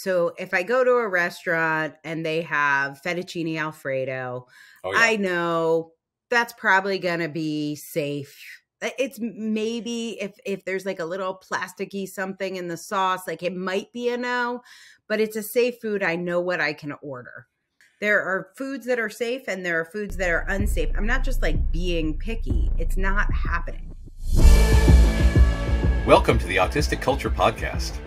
So if I go to a restaurant and they have fettuccine alfredo, oh, yeah. I know that's probably going to be safe. Uh, it's maybe if if there's like a little plasticky something in the sauce, like it might be a no, but it's a safe food. I know what I can order. There are foods that are safe and there are foods that are unsafe. I'm not just like being picky. It's not happening. Welcome to the Autistic Culture Podcast.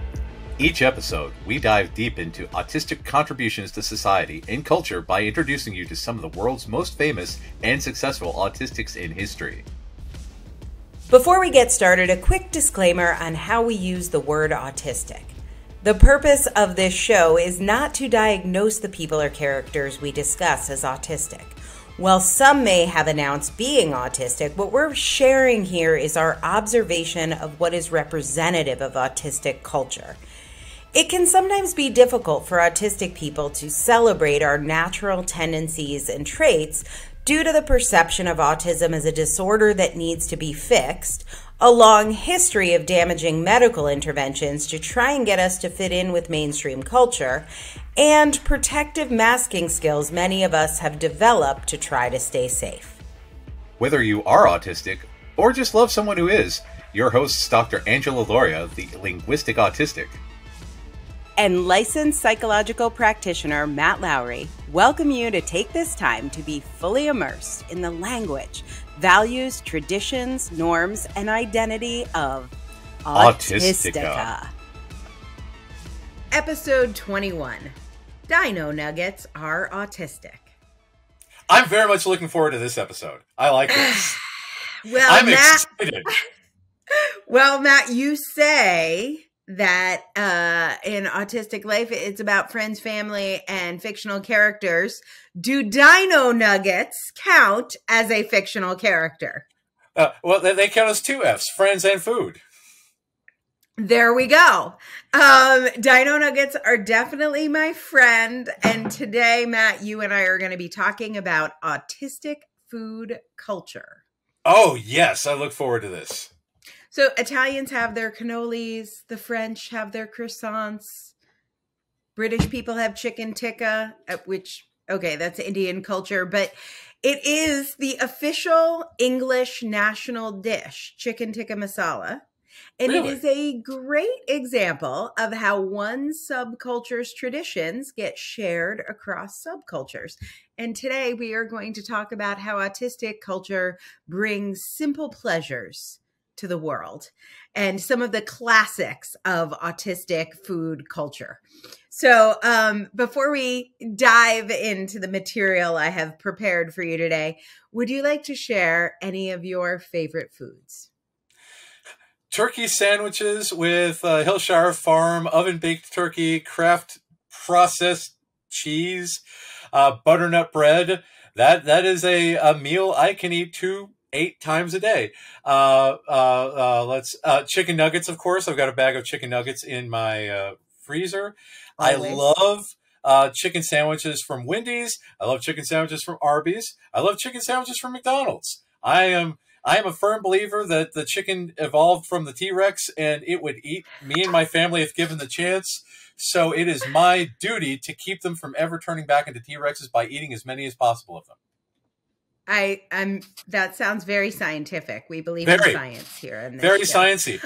Each episode, we dive deep into autistic contributions to society and culture by introducing you to some of the world's most famous and successful autistics in history. Before we get started, a quick disclaimer on how we use the word autistic. The purpose of this show is not to diagnose the people or characters we discuss as autistic. While some may have announced being autistic, what we're sharing here is our observation of what is representative of autistic culture. It can sometimes be difficult for autistic people to celebrate our natural tendencies and traits due to the perception of autism as a disorder that needs to be fixed, a long history of damaging medical interventions to try and get us to fit in with mainstream culture, and protective masking skills many of us have developed to try to stay safe. Whether you are autistic or just love someone who is, your hosts, Dr. Angela Lauria, the linguistic autistic, and licensed psychological practitioner Matt Lowry welcome you to take this time to be fully immersed in the language values, traditions, norms, and identity of Autistica. Autistica. Episode 21 Dino Nuggets are autistic. I'm very much looking forward to this episode. I like this. well, I'm Matt, excited. well, Matt, you say that uh in autistic life it's about friends family and fictional characters. Do dino nuggets count as a fictional character? Uh, well they count as two f's friends and food. There we go. Um dino nuggets are definitely my friend. And today matt you and i are going to be talking about autistic food culture. Oh yes i look forward to this so Italians have their cannolis, the French have their croissants, British people have chicken tikka, uh, which okay, that's Indian culture, but it is the official English national dish, chicken tikka masala. And really? it is a great example of how one subculture's traditions get shared across subcultures. And today we are going to talk about how autistic culture brings simple pleasures to the world and some of the classics of autistic food culture. So, um, before we dive into the material I have prepared for you today, would you like to share any of your favorite foods? Turkey sandwiches with uh, Hillshire Farm oven baked turkey, Kraft processed cheese, uh, butternut bread. That that is a, a meal I can eat two eight times a day. Uh, uh, uh, let's uh, chicken nuggets, of course. I've got a bag of chicken nuggets in my uh, freezer. Always. I love uh, chicken sandwiches from Wendy's. I love chicken sandwiches from Arby's. I love chicken sandwiches from McDonald's. I am I am a firm believer that the chicken evolved from the T Rex and it would eat me and my family if given the chance. So it is my duty to keep them from ever turning back into T Rexes by eating as many as possible of them. I I'm that sounds very scientific. We believe very, in science here. In very show. sciencey.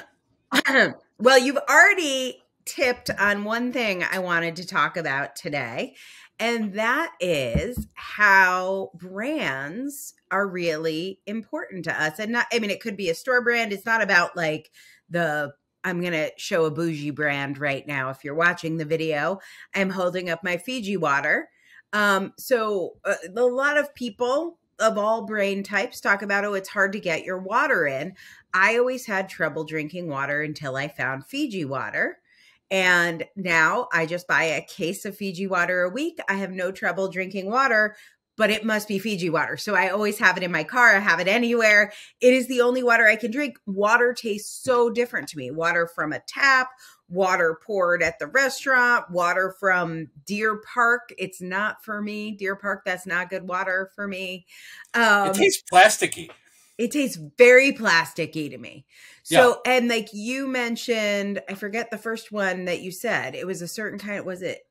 well, you've already tipped on one thing I wanted to talk about today, and that is how brands are really important to us. And not I mean it could be a store brand. It's not about like the I'm going to show a bougie brand right now. If you're watching the video, I'm holding up my Fiji water. Um, so uh, a lot of people of all brain types talk about oh it's hard to get your water in. I always had trouble drinking water until i found fiji water. And now i just buy a case of fiji water a week. I have no trouble drinking water but it must be fiji water. So i always have it in my car. I have it anywhere. It is the only water i can drink. Water tastes so different to me. Water from a tap water poured at the restaurant, water from Deer Park. It's not for me. Deer Park, that's not good water for me. Um, it tastes plasticky. It tastes very plasticky to me. So, yeah. and like you mentioned, I forget the first one that you said. It was a certain kind. Was it?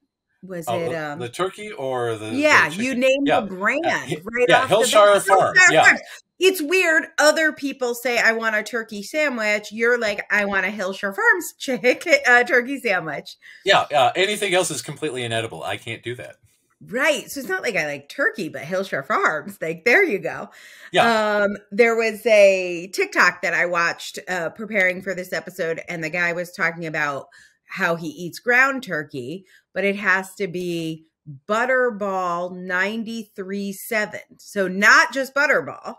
Was oh, it um, the turkey or the? Yeah, the you named yeah. the brand yeah. right yeah, off Hillshire the Farm. Hillshire yeah. Farm. It's weird. Other people say I want a turkey sandwich. You're like I want a Hillshire Farms chick uh, turkey sandwich. Yeah, uh, anything else is completely inedible. I can't do that. Right. So it's not like I like turkey, but Hillshire Farms. Like there you go. Yeah. Um, there was a TikTok that I watched uh, preparing for this episode, and the guy was talking about how he eats ground turkey, but it has to be Butterball 93.7. So not just Butterball,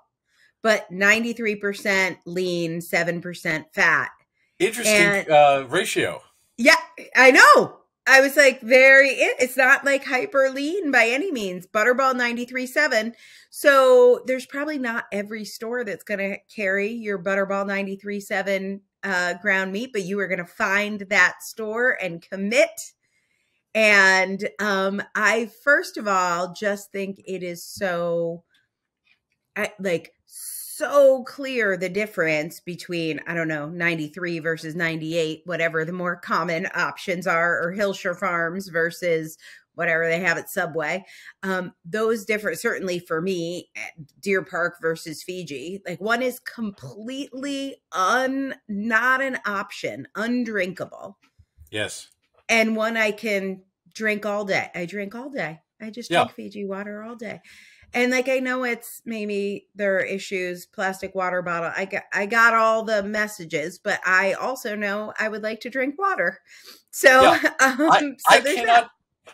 but 93% lean, 7% fat. Interesting and, uh, ratio. Yeah, I know. I was like, very, it's not like hyper lean by any means. Butterball 93.7. So there's probably not every store that's going to carry your Butterball 93.7 uh, ground meat, but you are going to find that store and commit. And um, I, first of all, just think it is so, I, like, so clear the difference between I don't know 93 versus 98 whatever the more common options are or Hillshire Farms versus whatever they have at Subway um those different certainly for me eh, Deer Park versus Fiji like one is completely un not an option undrinkable. Yes. And one I can drink all day. I drink all day. I just drink. Fiji water all day and like I know it's maybe there are issues, plastic water bottle. I got I got all the messages, but I also know I would like to drink water. So, yeah. um, I, so I cannot that.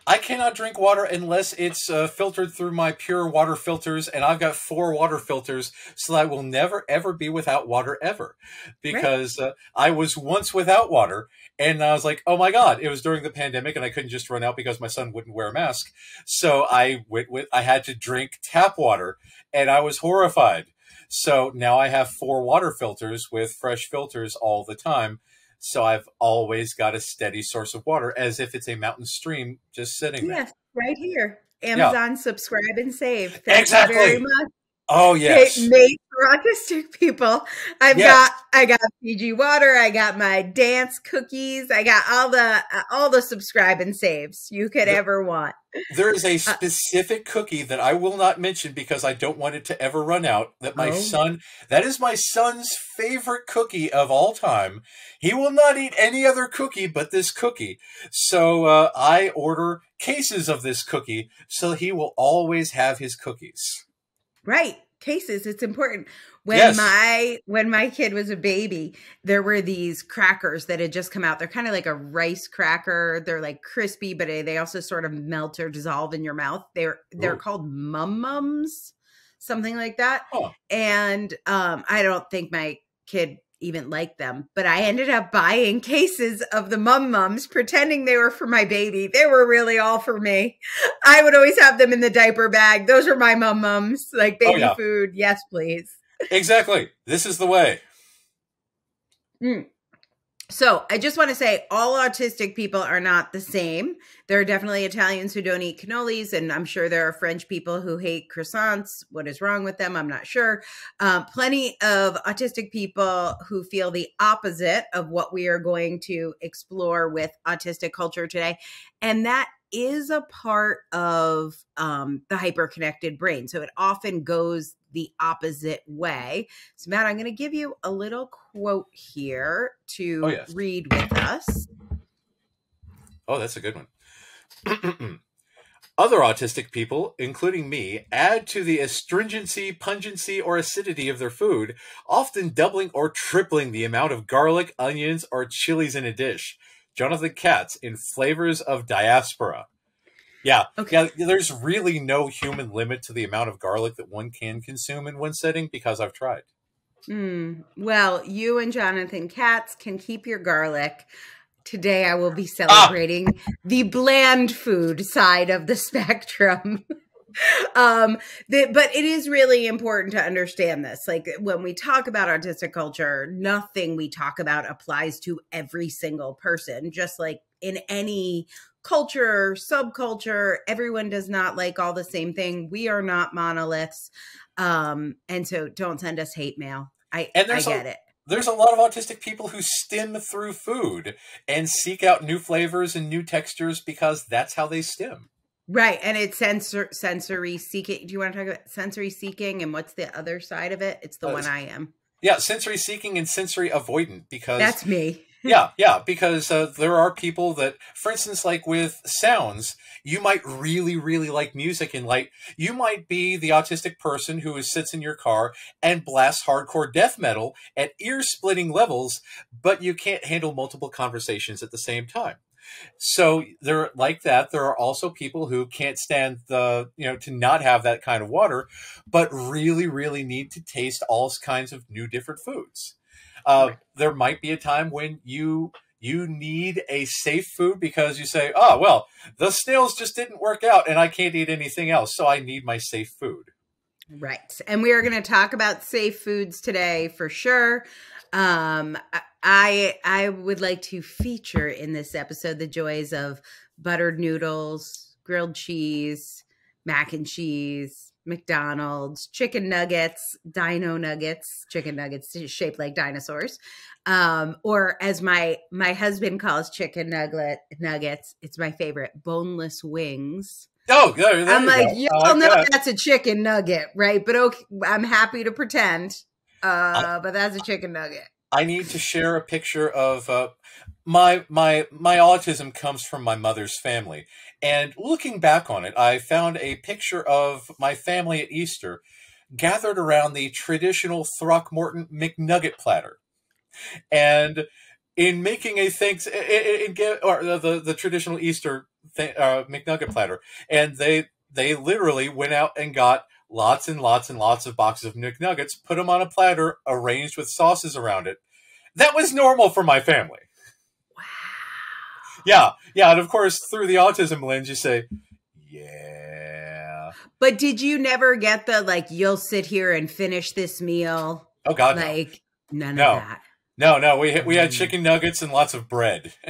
I cannot drink water unless it's uh, filtered through my pure water filters, and I've got four water filters, so I will never ever be without water ever. Because right. uh, I was once without water, and I was like, "Oh my god!" It was during the pandemic, and I couldn't just run out because my son wouldn't wear a mask. So I went with I had to drink tap water, and I was horrified. So now I have four water filters with fresh filters all the time so I've always got a steady source of water as if it's a mountain stream just sitting there. Yes, right here. Amazon yeah. subscribe and save. Thank exactly. very much. Oh yes. Made for autistic people. I've yes. got I got Fiji water, I got my dance cookies, I got all the all the subscribe and saves you could ever want. There is a uh, specific cookie that I will not mention because I don't want it to ever run out. That my oh. son, that is my son's favorite cookie of all time. He will not eat any other cookie but this cookie. So uh, I order cases of this cookie so he will always have his cookies. Right. Cases. It's important. When yes. my when my kid was a baby, there were these crackers that had just come out. They're kind of like a rice cracker. They're like crispy, but they also sort of melt or dissolve in your mouth. They're they're Ooh. called mum mums, something like that. Oh. And um, I don't think my kid even like them, but I ended up buying cases of the mum mums, pretending they were for my baby. They were really all for me. I would always have them in the diaper bag. Those are my mum mums, like oh, baby oh, yeah. food. Yes, please. Exactly. This is the way. Mm. So I just want to say all autistic people are not the same. There are definitely Italians who don't eat cannolis, and I'm sure there are French people who hate croissants. What is wrong with them? I'm not sure. Um, plenty of autistic people who feel the opposite of what we are going to explore with autistic culture today. And that is a part of um, the hyper-connected brain. So it often goes the opposite way. So, Matt, I'm going to give you a little quote here oh, to oh, yes. read with us. Oh, that's a good one. Other autistic people, including me, add to the astringency, pungency, or acidity of their food, often doubling or tripling the amount of garlic, onions, or chilies in a dish. Jonathan Katz in Flavors of Diaspora. Yeah. Okay. Yeah, there's really no human limit to the amount of garlic that one can consume in one setting because I've tried. Mm, well, you and Jonathan Katz can keep your garlic. Today I will be ah! celebrating ah! the bland food side of the spectrum. um the, but it is really important to understand this like when we talk about autistic culture nothing we talk about applies to every single person just like in any culture, subculture, everyone does not like all the same thing. We are not monoliths. Um, and so don't send us hate mail. I And I there's a- it. There's a lot of autistic people who stim through food and seek out new flavors and new textures because that's how they stim. Right. And it's sensor sensory seeking. Do you want to talk about sensory seeking and what's the other side of it? It's the Uh, one I am. Yeah, sensory seeking and sensory avoidant because That's me. Yeah, yeah, because uh, there are people that, for instance, like with sounds, you might really, really like music and like you might be the autistic person who sits in your car and blasts hardcore death metal at ear-splitting levels, but you can't handle multiple conversations at the same time. So there, like that, there are also people who can't stand the, you know, to not have that kind of water, but really, really need to taste all kinds of new different foods. Uh, Right. There might be a time when you you need a safe food because you say, "Oh well, the snails just didn't work out, and I can't eat anything else, so I need my safe food." Right. And we are going to talk about safe foods today for sure. Um I I would like to feature in this episode the joys of buttered noodles, grilled cheese, mac and cheese, McDonald's, chicken nuggets, dino nuggets, chicken nuggets shaped like dinosaurs. Um or as my my husband calls chicken nugget nuggets, it's my favorite, boneless wings. Oh, there I'm like, y'all like know that. that's a chicken nugget, right? But okay, I'm happy to pretend. Uh, but that's a chicken nugget. I need to share a picture of uh, my my my autism comes from my mother's family, and looking back on it, I found a picture of my family at Easter gathered around the traditional Throckmorton McNugget platter, and in making a thanks in, or the, the the traditional Easter th- uh, McNugget platter, and they they literally went out and got lots and lots and lots of boxes of McNuggets, put them on a platter, arranged with sauces around it. That was normal for my family. Wow. Yeah, yeah, and of course through the autism lens, you say, yeah. But did you never get the like you'll sit here and finish this meal? Oh God, no. like none No. of that. no, no. We had, we had Mm. chicken nuggets and lots of bread.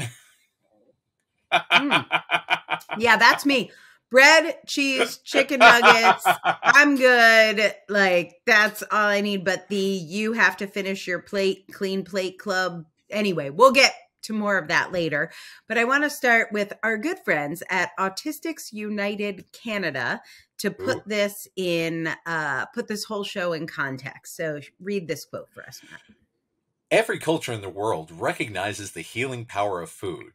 Mm. Yeah, that's me. Bread, cheese, chicken nuggets. I'm good. Like that's all I need. But the you have to finish your plate, clean plate club. Anyway, we'll get to more of that later. But I want to start with our good friends at Autistics United Canada to put Ooh. this in, uh, put this whole show in context. So read this quote for us, Matt. Every culture in the world recognizes the healing power of food,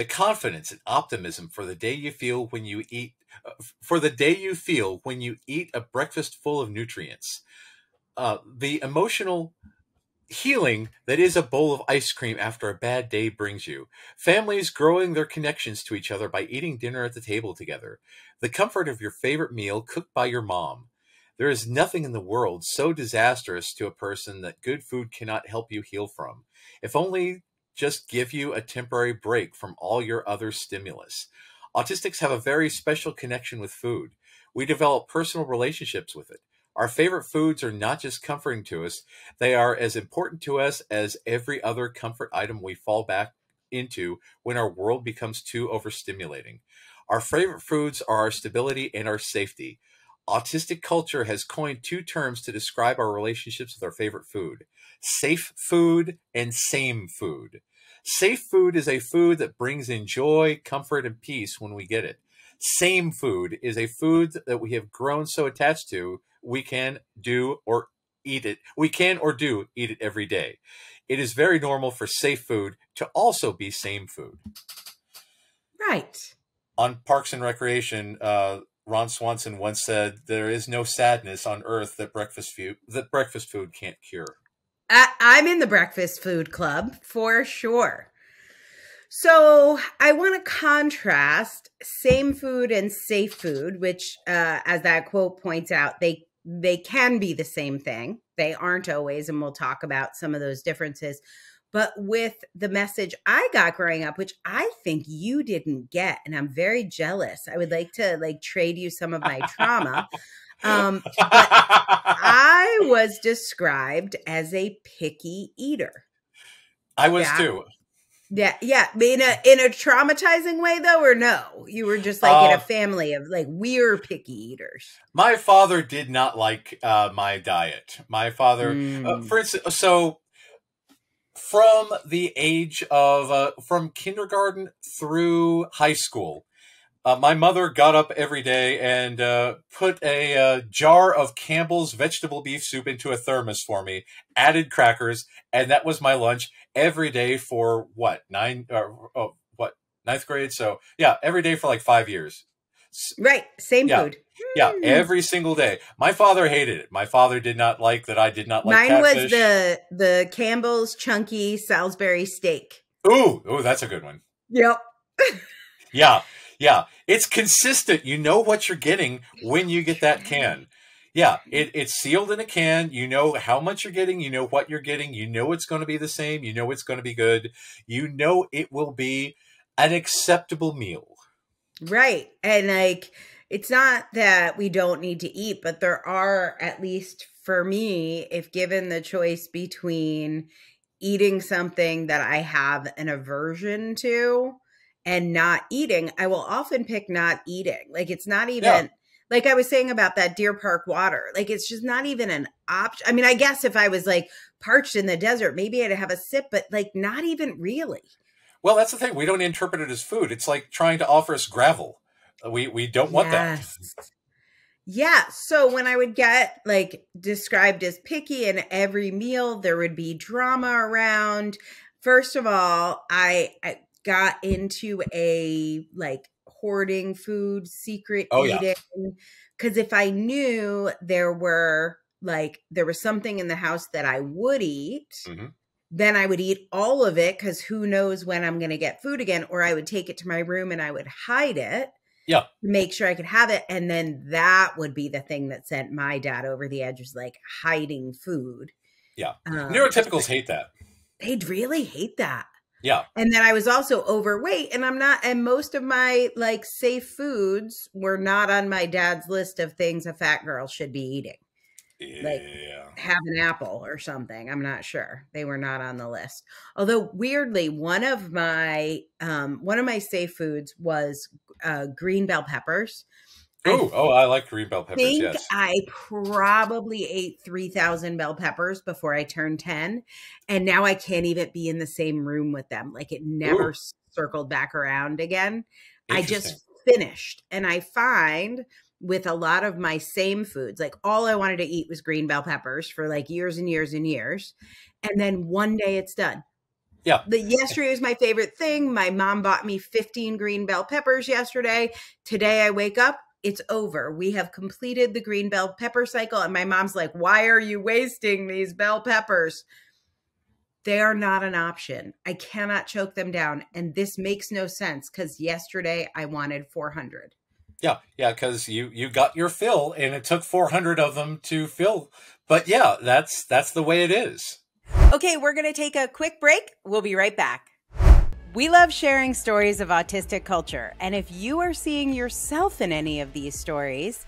the confidence and optimism for the day you feel when you eat, uh, for the day you feel when you eat a breakfast full of nutrients, uh, the emotional healing that is a bowl of ice cream after a bad day brings you, families growing their connections to each other by eating dinner at the table together, the comfort of your favorite meal cooked by your mom. There is nothing in the world so disastrous to a person that good food cannot help you heal from, if only just give you a temporary break from all your other stimulus. Autistics have a very special connection with food. We develop personal relationships with it. Our favorite foods are not just comforting to us, they are as important to us as every other comfort item we fall back into when our world becomes too overstimulating. Our favorite foods are our stability and our safety. Autistic culture has coined two terms to describe our relationships with our favorite food safe food and same food. Safe food is a food that brings in joy, comfort, and peace when we get it. Same food is a food that we have grown so attached to, we can do or eat it. We can or do eat it every day. It is very normal for safe food to also be same food. Right. On Parks and Recreation, uh, Ron Swanson once said, "There is no sadness on earth that breakfast food that breakfast food can't cure." I'm in the breakfast food club for sure. So I want to contrast same food and safe food, which, uh, as that quote points out, they they can be the same thing. They aren't always, and we'll talk about some of those differences. But with the message I got growing up, which I think you didn't get, and I'm very jealous. I would like to like trade you some of my trauma. Um, I was described as a picky eater. I was too. Yeah, yeah. In a in a traumatizing way though, or no? You were just like in Uh, a family of like we're picky eaters. My father did not like uh, my diet. My father, uh, Mm. for instance, so from the age of uh, from kindergarten through high school, uh, my mother got up every day and uh, put a uh, jar of Campbell's vegetable beef soup into a thermos for me, added crackers, and that was my lunch every day for what nine or oh, what ninth grade. So yeah, every day for like five years. Right, same Yeah. food. Yeah, Hmm. every single day. My father hated it. My father did not like that. I did not like Mine catfish. was the the Campbell's chunky Salisbury steak. ooh, ooh, that's a good one. Yep. Yeah, yeah. It's consistent. You know what you're getting when you get that can. Yeah, it, it's sealed in a can. You know how much you're getting. You know what you're getting. You know it's going to be the same. You know it's going to be good. You know it will be an acceptable meal. Right. And like it's not that we don't need to eat, but there are at least for me, if given the choice between eating something that I have an aversion to and not eating, I will often pick not eating. Like it's not even Yeah. like I was saying about that Deer Park water. Like it's just not even an option. I mean, I guess if I was like parched in the desert, maybe I'd have a sip, but like not even really. Well, that's the thing. We don't interpret it as food. It's like trying to offer us gravel. We we don't want that. Yeah. So when I would get like described as picky in every meal, there would be drama around. First of all, I, I got into a like hoarding food, secret Oh, eating. Because if I knew there were like, there was something in the house that I would eat, Mhm. then I would eat all of it because who knows when I'm going to get food again, or I would take it to my room and I would hide it Yeah. to make sure I could have it. And then that would be the thing that sent my dad over the edge was like hiding food. Yeah. Um, Neurotypicals hate that. They'd really hate that. Yeah. And then I was also overweight and I'm not, and most of my like safe foods were not on my dad's list of things a fat girl should be eating. Like- Have an apple or something. I'm not sure. They were not on the list. Although weirdly, one of my um one of my safe foods was uh green bell peppers. Oh, oh, I like green bell peppers. think Yes. I probably ate 3,000 bell peppers before I turned 10. And now I can't even be in the same room with them. Like it never Ooh. circled back around again. I just finished. And I find with a lot of my same foods, like all I wanted to eat was green bell peppers for like years and years and years. And then one day it's done. Yeah. The yesterday was my favorite thing. My mom bought me 15 green bell peppers yesterday. Today I wake up, it's over. We have completed the green bell pepper cycle. And my mom's like, Why are you wasting these bell peppers? They are not an option. I cannot choke them down. And this makes no sense because yesterday I wanted 400. Yeah, yeah, because you you got your fill, and it took four hundred of them to fill. But yeah, that's that's the way it is. Okay, we're going to take a quick break. We'll be right back. We love sharing stories of autistic culture. And if you are seeing yourself in any of these stories,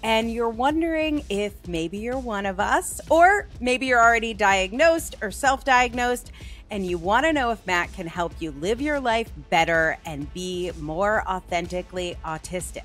and you're wondering if maybe you're one of us, or maybe you're already diagnosed or self diagnosed, and you want to know if Matt can help you live your life better and be more authentically autistic,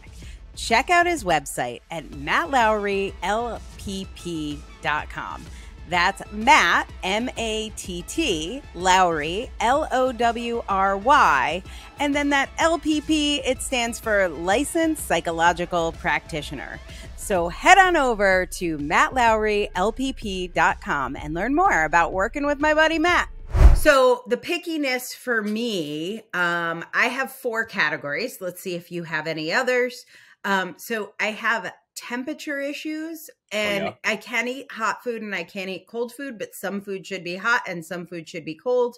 check out his website at mattlowrylpp.com. That's Matt, M A T T, Lowry, L O W R Y. And then that LPP, it stands for Licensed Psychological Practitioner. So head on over to mattlowrylpp.com and learn more about working with my buddy Matt. So the pickiness for me, um, I have four categories. Let's see if you have any others. Um, so I have temperature issues and yeah. I can't eat hot food and I can't eat cold food, but some food should be hot and some food should be cold.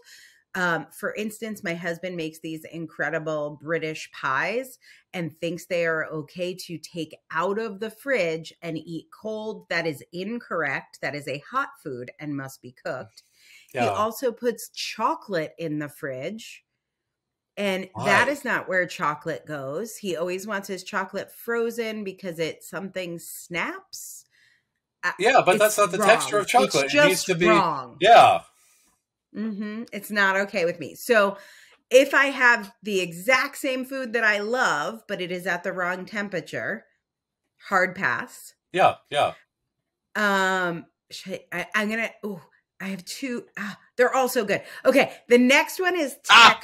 Um, for instance, my husband makes these incredible British pies and thinks they are okay to take out of the fridge and eat cold. That is incorrect. That is a hot food and must be cooked. He also puts chocolate in the fridge. And that Why? is not where chocolate goes. He always wants his chocolate frozen because it something snaps. Yeah, but it's that's not the texture of chocolate. It's it needs to be. wrong. Yeah, hmm It's not okay with me. So if I have the exact same food that I love, but it is at the wrong temperature, hard pass. Yeah, yeah. Um, I, am gonna. Oh, I have two. Ah, they're all so good. Okay, the next one is Ah!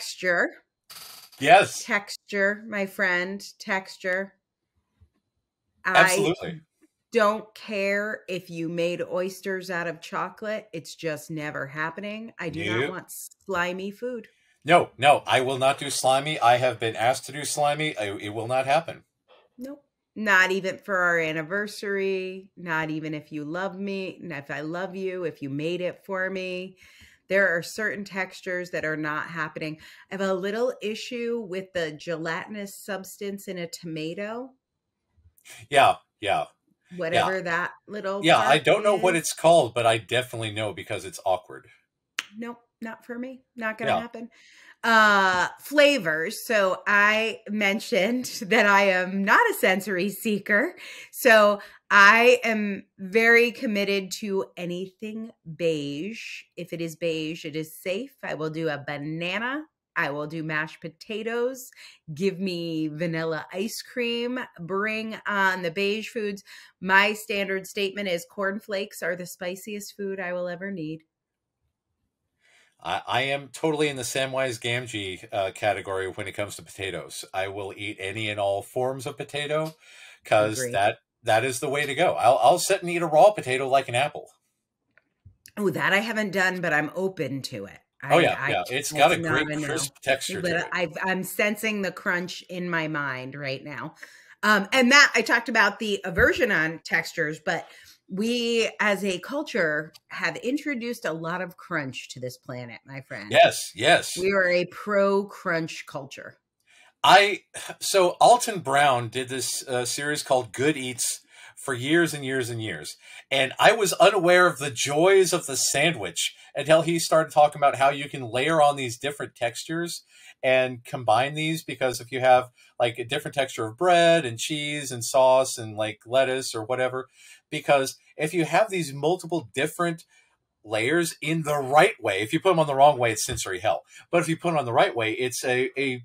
Yes. Texture, my friend. Texture. Absolutely. I don't care if you made oysters out of chocolate. It's just never happening. I do Nope. not want slimy food. No, no, I will not do slimy. I have been asked to do slimy. I, it will not happen. Nope. Not even for our anniversary. Not even if you love me. If I love you, if you made it for me. There are certain textures that are not happening. I have a little issue with the gelatinous substance in a tomato, Yeah, yeah. whatever that little. Yeah, I don't know what it's called, but I definitely know because it's awkward. nope not for me not gonna Yeah. happen uh flavors so i mentioned that i am not a sensory seeker so i am very committed to anything beige if it is beige it is safe i will do a banana I will do mashed potatoes. Give me vanilla ice cream. Bring on the beige foods. My standard statement is cornflakes are the spiciest food I will ever need. I, I am totally in the Samwise Gamgee uh, category when it comes to potatoes. I will eat any and all forms of potato because that that is the way to go. I'll I'll sit and eat a raw potato like an apple. Oh, that I haven't done, but I'm open to it. I, Oh yeah, I- yeah. It's got a great crisp texture to But it. I've, I'm sensing the crunch in my mind right now. Um, and Matt, I talked about the aversion on textures, but we as a culture have introduced a lot of crunch to this planet, my friend. Yes, yes. We are a pro crunch culture. I so Alton Brown did this uh, series called Good Eats for years and years and years, and I was unaware of the joys of the sandwich until he started talking about how you can layer on these different textures and combine these because if you have like a different texture of bread and cheese and sauce and like lettuce or whatever, because if you have these multiple different layers in the right way, if you put them on the wrong way, it's sensory hell. But if you put them on the right way, it's a a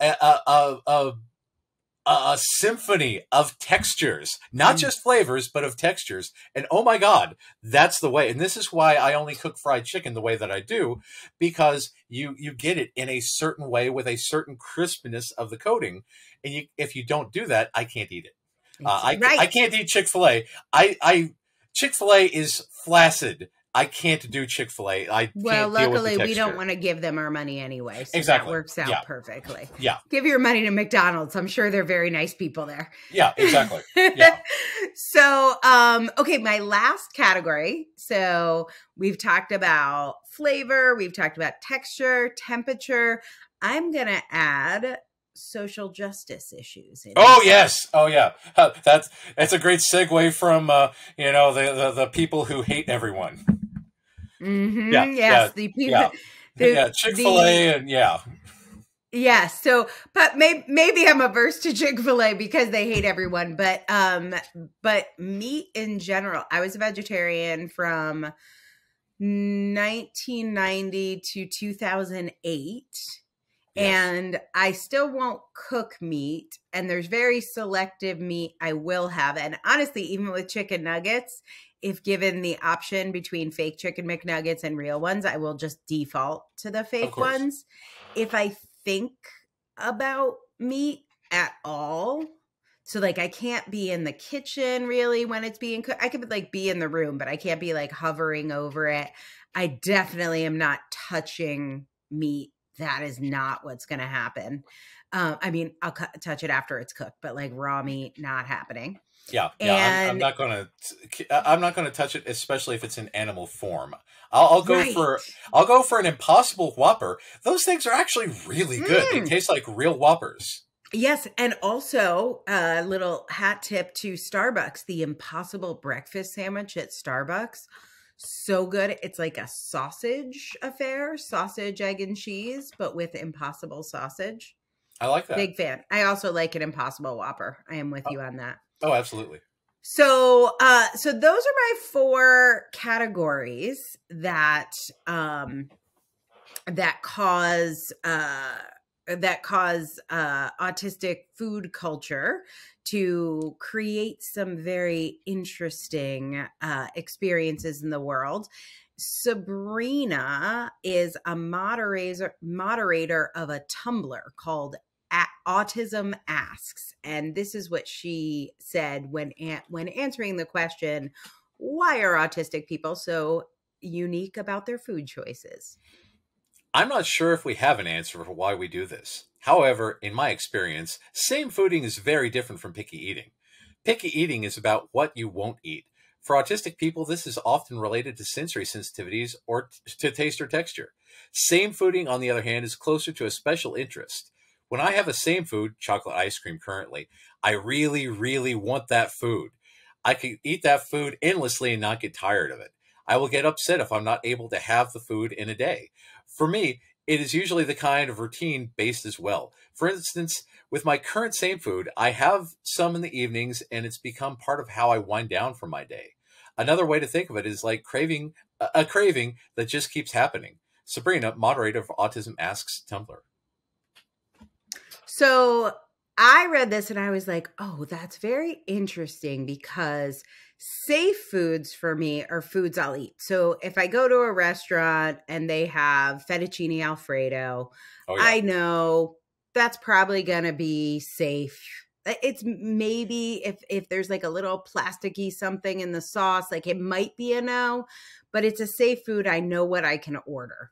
a a, a, a, symphony of textures, not Mm. just flavors, but of textures. And oh my God, that's the way. And this is why I only cook fried chicken the way that I do, because you you get it in a certain way with a certain crispness of the coating. And you, if you don't do that, I can't eat it. Uh, I, right. I can't eat Chick Fil A. I, I Chick Fil A is flaccid. I can't do Chick Fil A. I Well, can't deal with the luckily, we don't want to give them our money anyway. So Exactly. That works out Yeah. perfectly. Yeah. Give your money to McDonald's. I'm sure they're very nice people there. Yeah, exactly. Yeah. so, um, okay, my last category. So we've talked about flavor, we've talked about texture, temperature. I'm gonna add social justice issues. in Oh yes. Oh yeah. That's that's a great segue from uh, you know the, the the people who hate everyone. Mhm, Yeah, yes, yeah, the people. yeah. the- yeah, Chick Fil A and yeah. Yes. So, but maybe maybe I'm averse to Chick Fil A because they hate everyone. But um, but meat in general. I was a vegetarian from 1990 to 2008, and I still won't cook meat. And there's very selective meat I will have. And honestly, even with chicken nuggets, if given the option between fake chicken McNuggets and real ones, I will just default to the fake ones. If I think about meat at all, so like I can't be in the kitchen really when it's being cooked. I could like be in the room, but I can't be like hovering over it. I definitely am not touching meat. That is not what's going to happen. Um, I mean, I'll cu- touch it after it's cooked, but like raw meat, not happening. Yeah, yeah. I'm, I'm not gonna. I'm not gonna touch it, especially if it's in animal form. I'll, I'll go Right. for. I'll go for an Impossible Whopper. Those things are actually really good. They Mm. taste like real Whoppers. Yes, and also a little hat tip to Starbucks, the Impossible Breakfast Sandwich at Starbucks. So good. It's like a sausage affair, sausage, egg, and cheese, but with impossible sausage. I like that. Big fan. I also like an Impossible Whopper. I am with you on that. oh, absolutely. So, uh, so those are my four categories that um, that cause uh, that cause uh, autistic food culture to create some very interesting uh, experiences in the world. Sabrina is a moderator moderator of a Tumblr called Autism Asks, and this is what she said when when answering the question, "Why are autistic people so unique about their food choices?" I'm not sure if we have an answer for why we do this. However, in my experience, same fooding is very different from picky eating. Picky eating is about what you won't eat. For autistic people, this is often related to sensory sensitivities or to taste or texture. Same fooding, on the other hand, is closer to a special interest. When I have the same food, chocolate ice cream currently, I really, really want that food. I can eat that food endlessly and not get tired of it. I will get upset if I'm not able to have the food in a day. For me, it is usually the kind of routine based as well. For instance, with my current same food, I have some in the evenings and it's become part of how I wind down for my day. Another way to think of it is like craving a craving that just keeps happening. Sabrina, moderator of Autism Asks Tumblr. So I read this and I was like, oh, that's very interesting because safe foods for me are foods I'll eat. So if I go to a restaurant and they have fettuccine alfredo, oh, yeah. I know that's probably going to be safe. It's maybe if if there's like a little plasticky something in the sauce, like it might be a no, but it's a safe food. I know what I can order.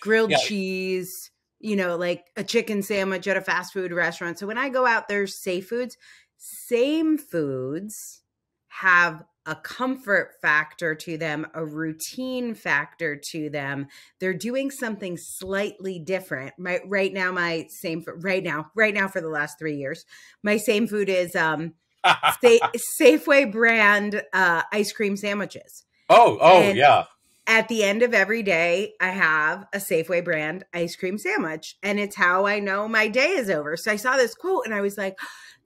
Grilled yeah. cheese, you know, like a chicken sandwich at a fast food restaurant. So when I go out, there's safe foods. Same foods have a comfort factor to them, a routine factor to them. They're doing something slightly different. My right now, my same right now, right now for the last three years, my same food is um Safeway brand uh, ice cream sandwiches. Oh, oh and yeah. At the end of every day, I have a Safeway brand ice cream sandwich, and it's how I know my day is over. So I saw this quote, and I was like,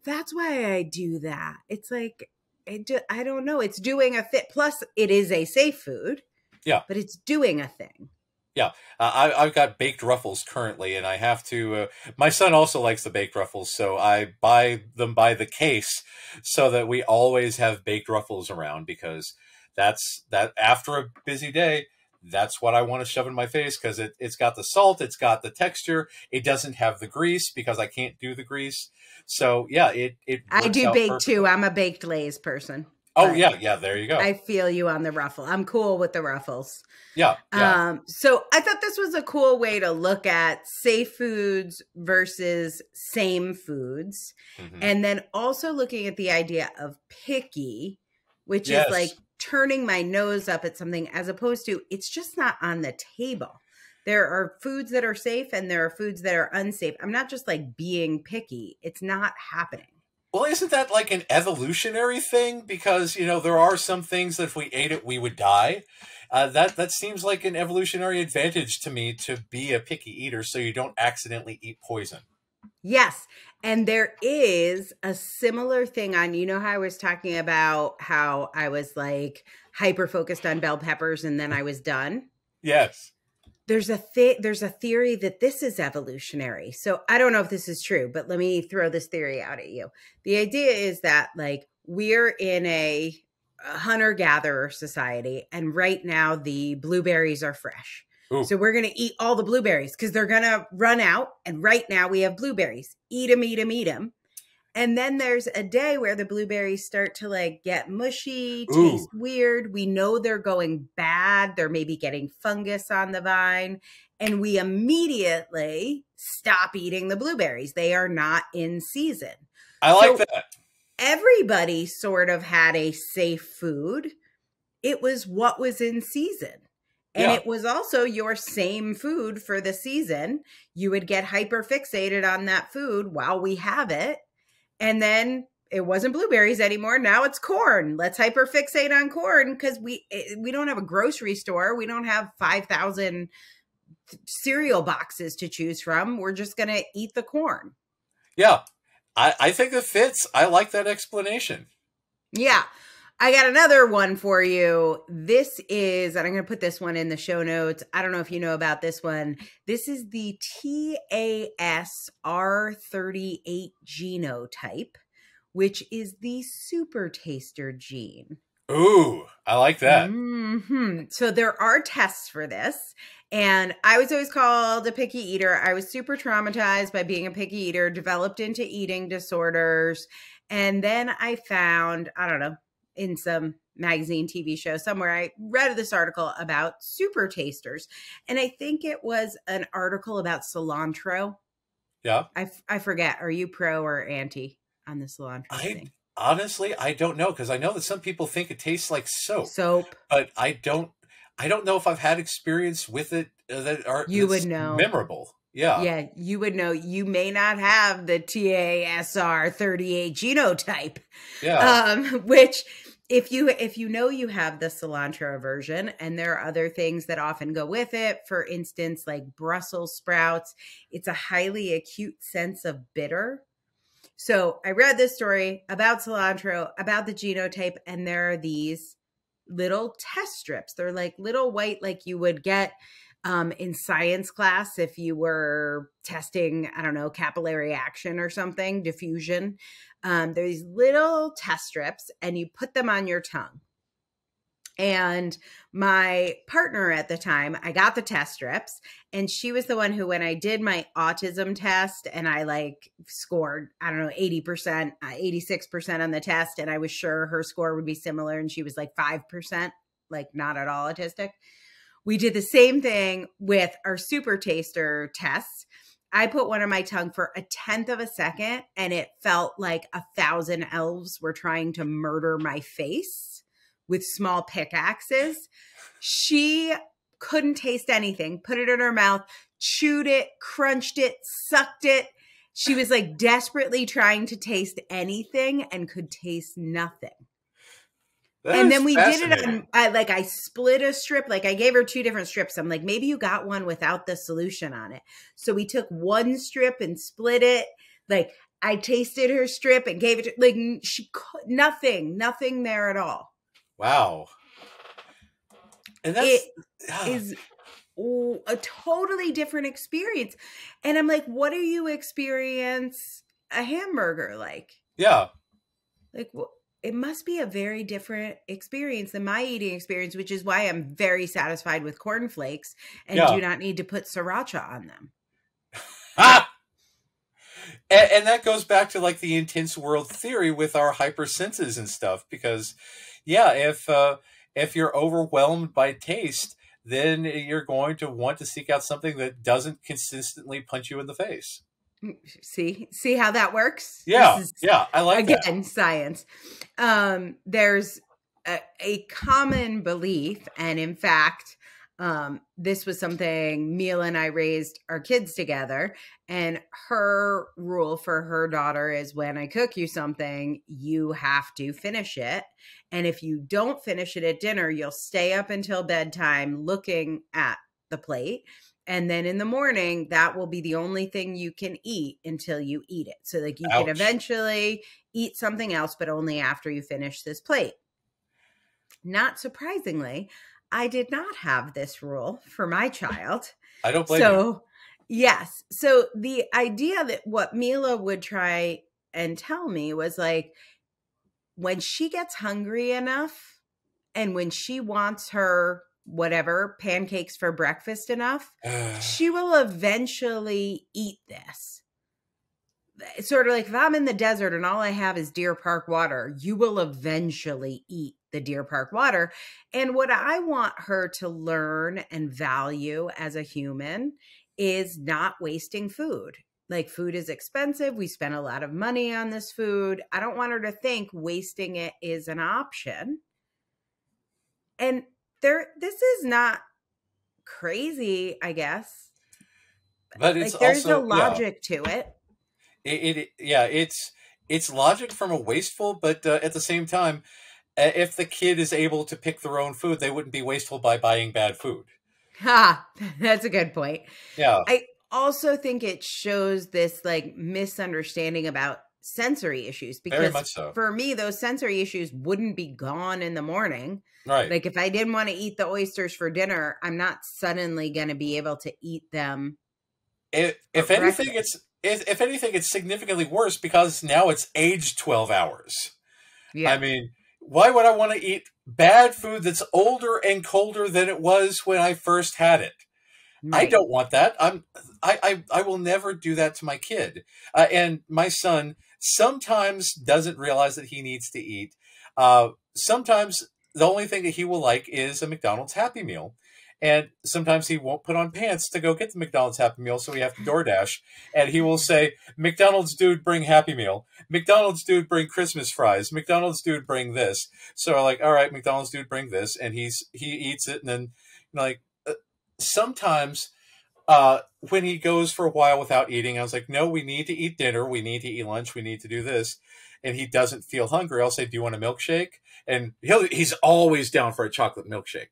"That's why I do that." It's like it just, I don't know. It's doing a fit. Plus, it is a safe food. Yeah. But it's doing a thing. Yeah, uh, I, have got baked ruffles currently, and I have to. Uh, my son also likes the baked ruffles, so I buy them by the case so that we always have baked ruffles around because that's that after a busy day that's what I want to shove in my face because it, it's got the salt, it's got the texture, it doesn't have the grease because I can't do the grease. So yeah, it it. I do bake perfectly. too. I'm a baked lays person. Oh yeah, yeah. There you go. I feel you on the ruffle. I'm cool with the ruffles. Yeah, yeah. Um. So I thought this was a cool way to look at safe foods versus same foods, mm-hmm. and then also looking at the idea of picky, which yes. is like turning my nose up at something as opposed to it's just not on the table. There are foods that are safe and there are foods that are unsafe. I'm not just like being picky. It's not happening. Well, isn't that like an evolutionary thing? Because you know there are some things that if we ate it, we would die. Uh, that that seems like an evolutionary advantage to me to be a picky eater, so you don't accidentally eat poison. Yes, and there is a similar thing on, you know, how I was talking about how I was like hyper focused on bell peppers and then I was done? Yes. There's a th- there's a theory that this is evolutionary. So I don't know if this is true, but let me throw this theory out at you. The idea is that like we're in a, a hunter gatherer society and right now the blueberries are fresh. Ooh. So we're going to eat all the blueberries because they're going to run out. And right now we have blueberries. Eat them, eat them, eat them. And then there's a day where the blueberries start to like get mushy, Ooh. taste weird. We know they're going bad. They're maybe getting fungus on the vine. And we immediately stop eating the blueberries. They are not in season. I like so that. Everybody sort of had a safe food. It was what was in season. And yeah. it was also your same food for the season. You would get hyper fixated on that food while we have it. And then it wasn't blueberries anymore. Now it's corn. Let's hyper fixate on corn because we eh, we don't have a grocery store. We don't have 5,000 cereal boxes to choose from. We're just going to eat the corn. Yeah. I, I think it fits. I like that explanation. Yeah. I got another one for you. This is, and I'm going to put this one in the show notes. I don't know if you know about this one. This is the TASR38 genotype, which is the super taster gene. Ooh, I like that. hmm So there are tests for this. And I was always called a picky eater. I was super traumatized by being a picky eater, developed into eating disorders. And then I found, I don't know, in some magazine, TV show somewhere, I read this article about super tasters. And I think it was an article about cilantro. Yeah. I, I forget. Are you pro or anti on the cilantro I thing? honestly I don't know because I know that some people think it tastes like soap, Soap. but I don't. I don't know if I've had experience with it uh, that are You would know. memorable. Yeah. Yeah, you would know. You may not have the TASR 38 genotype. Yeah. um, which if you if you know you have the cilantro version and there are other things that often go with it for instance like brussels sprouts it's a highly acute sense of bitter. So i read this story about cilantro about the genotype and there are these little test strips. They're like little white like you would get um, in science class if you were testing i don't know capillary action or something diffusion um, they're these little test strips and you put them on your tongue. And my partner at the time i got the test strips and she was the one who when i did my autism test and i like scored i don't know 80% uh, 86% on the test and i was sure her score would be similar and she was like 5% like not at all autistic we did the same thing with our super taster tests I put one on my tongue for a tenth of a second and it felt like a thousand elves were trying to murder my face with small pickaxes. She couldn't taste anything, put it in her mouth, chewed it, crunched it, sucked it. She was like desperately trying to taste anything and could taste nothing That and then we did it on I like I split a strip, like I gave her two different strips. I'm like, maybe you got one without the solution on it. So we took one strip and split it. Like I tasted her strip and gave it to, like she could nothing, nothing there at all. Wow. And that's It ah, is a totally different experience. And I'm like, what do you experience a hamburger like? yeah. like wh- it must be a very different experience than my eating experience which is why i'm very satisfied with cornflakes and Yeah. do not need to put sriracha on them Ah! And, and that goes back to like the intense world theory with our hypersenses and stuff because yeah, if uh if you're overwhelmed by taste, then you're going to want to seek out something that doesn't consistently punch you in the face. See see how that works Yeah. Is- Yeah, I like that. again science um there's a, a common belief and in fact um this was something Mila and I raised our kids together and her rule for her daughter is when I cook you something you have to finish it and if you don't finish it at dinner you'll stay up until bedtime looking at the plate and then in the morning that will be the only thing you can eat until you eat it. So like you can eventually eat something else but only after you finish this plate. Not surprisingly i did not have this rule for my child. I don't blame you. so yes. So the idea that what mila would try and tell me was like when she gets hungry enough and when she wants her whatever pancakes for breakfast enough she will eventually eat this. It's sort of like if I'm in the desert and all I have is Deer Park water, you will eventually eat the Deer Park water. And what I want her to learn and value as a human is not wasting food. Like food is expensive. We spend a lot of money on this food. I don't want her to think wasting it is an option. And there this is not crazy, I guess but it's like there's also a logic to it. it, it yeah, it's it's logic from a wasteful, but uh, at the same time, if the kid is able to pick their own food, they wouldn't be wasteful by buying bad food. Ha, that's a good point. Yeah. I also think it shows this like misunderstanding about sensory issues because much so. for me those sensory issues wouldn't be gone in the morning Right. like if i didn't want to eat the oysters for dinner i'm not suddenly going to be able to eat them if, if anything, breakfast. it's if, if anything, it's significantly worse because now it's aged twelve hours. yeah I mean, why would I want to eat bad food that's older and colder than it was when I first had it? I don't want that. I'm I I, I will never do that to my kid. Uh, and my son sometimes doesn't realize that he needs to eat. Uh, sometimes the only thing that he will like is a McDonald's Happy Meal. And sometimes he won't put on pants to go get the McDonald's Happy Meal, so we have to DoorDash. And he will say, "McDonald's dude, bring Happy Meal. McDonald's dude, bring Christmas fries. McDonald's dude, bring this." So like, "All right, McDonald's dude, bring this," and he's he eats it, and then like uh, sometimes uh, when he goes for a while without eating, I was like, no, we need to eat dinner. We need to eat lunch. We need to do this. And he doesn't feel hungry. I'll say, do you want a milkshake? And he'll, he's always down for a chocolate milkshake.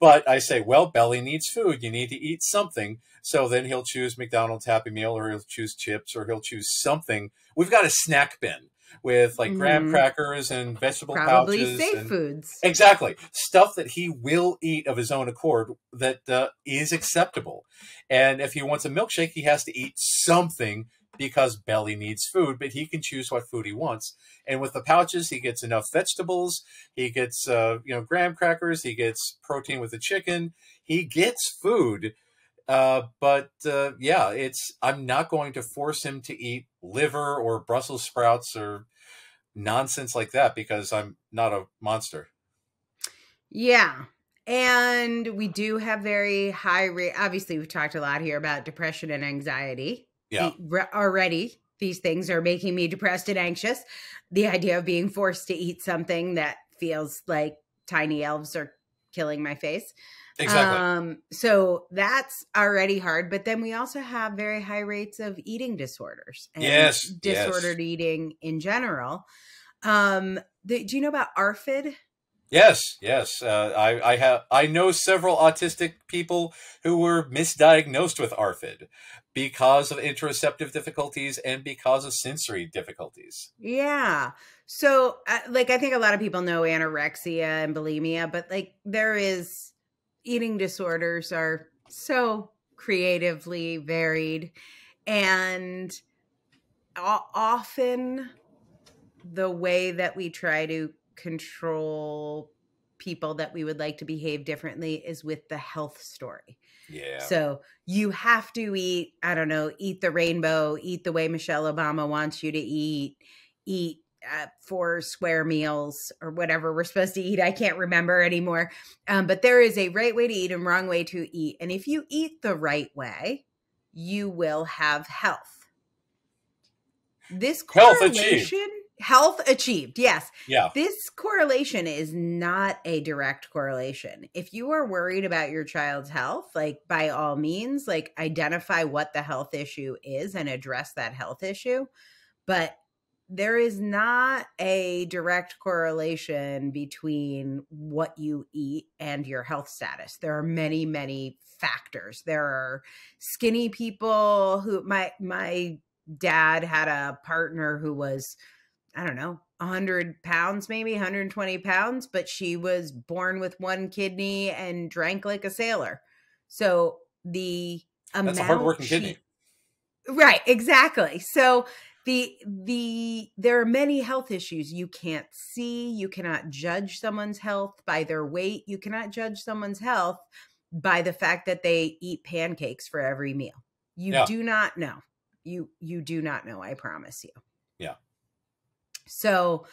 But I say, well, belly needs food. You need to eat something. So then he'll choose McDonald's Happy Meal or he'll choose chips or he'll choose something. We've got a snack bin with like graham Mhm. crackers and vegetable probably pouches. safe and- foods Exactly. Stuff that he will eat of his own accord that uh, is acceptable. And if he wants a milkshake, he has to eat something because belly needs food, but he can choose what food he wants. And with the pouches, he gets enough vegetables. He gets, uh, you know, graham crackers. He gets protein with the chicken. He gets food. Uh, but uh, yeah, it's. I'm not going to force him to eat liver or Brussels sprouts or nonsense like that because I'm not a monster. Yeah. And we do have very high rate. Obviously, we've talked a lot here about depression and anxiety. Yeah. The- already, these things are making me depressed and anxious. The idea of being forced to eat something that feels like tiny elves are killing my face. Exactly. Um, so that's already hard. But then we also have very high rates of eating disorders and Yes, yes. disordered eating in general. Um, the, do you know about ARFID? yes, yes. Uh, I, I have. I know several autistic people who were misdiagnosed with ARFID because of interoceptive difficulties and because of sensory difficulties. Yeah. So, uh, like, I think a lot of people know anorexia and bulimia, but like, there is eating disorders are so creatively varied, and often the way that we try to control people that we would like to behave differently is with the health story. Yeah. So you have to eat, I don't know, eat the rainbow, eat the way Michelle Obama wants you to eat, eat uh, four square meals or whatever we're supposed to eat. I can't remember anymore. Um, but there is a right way to eat and wrong way to eat. And if you eat the right way, you will have health. This Health achieved. correlation, health achieved, yes. yeah. This correlation is not a direct correlation. If you are worried about your child's health, like by all means, like identify what the health issue is and address that health issue. But there is not a direct correlation between what you eat and your health status. There are many, many factors. There are skinny people who my my dad had a partner who was I don't know, 100 pounds, maybe 120 pounds, but she was born with one kidney and drank like a sailor. So the amount That's a hardworking she- kidney. Right, exactly. So the the there are many health issues you can't see. You cannot judge someone's health by their weight. You cannot judge someone's health by the fact that they eat pancakes for every meal. You Yeah. do not know. You you do not know, I promise you. Yeah. So,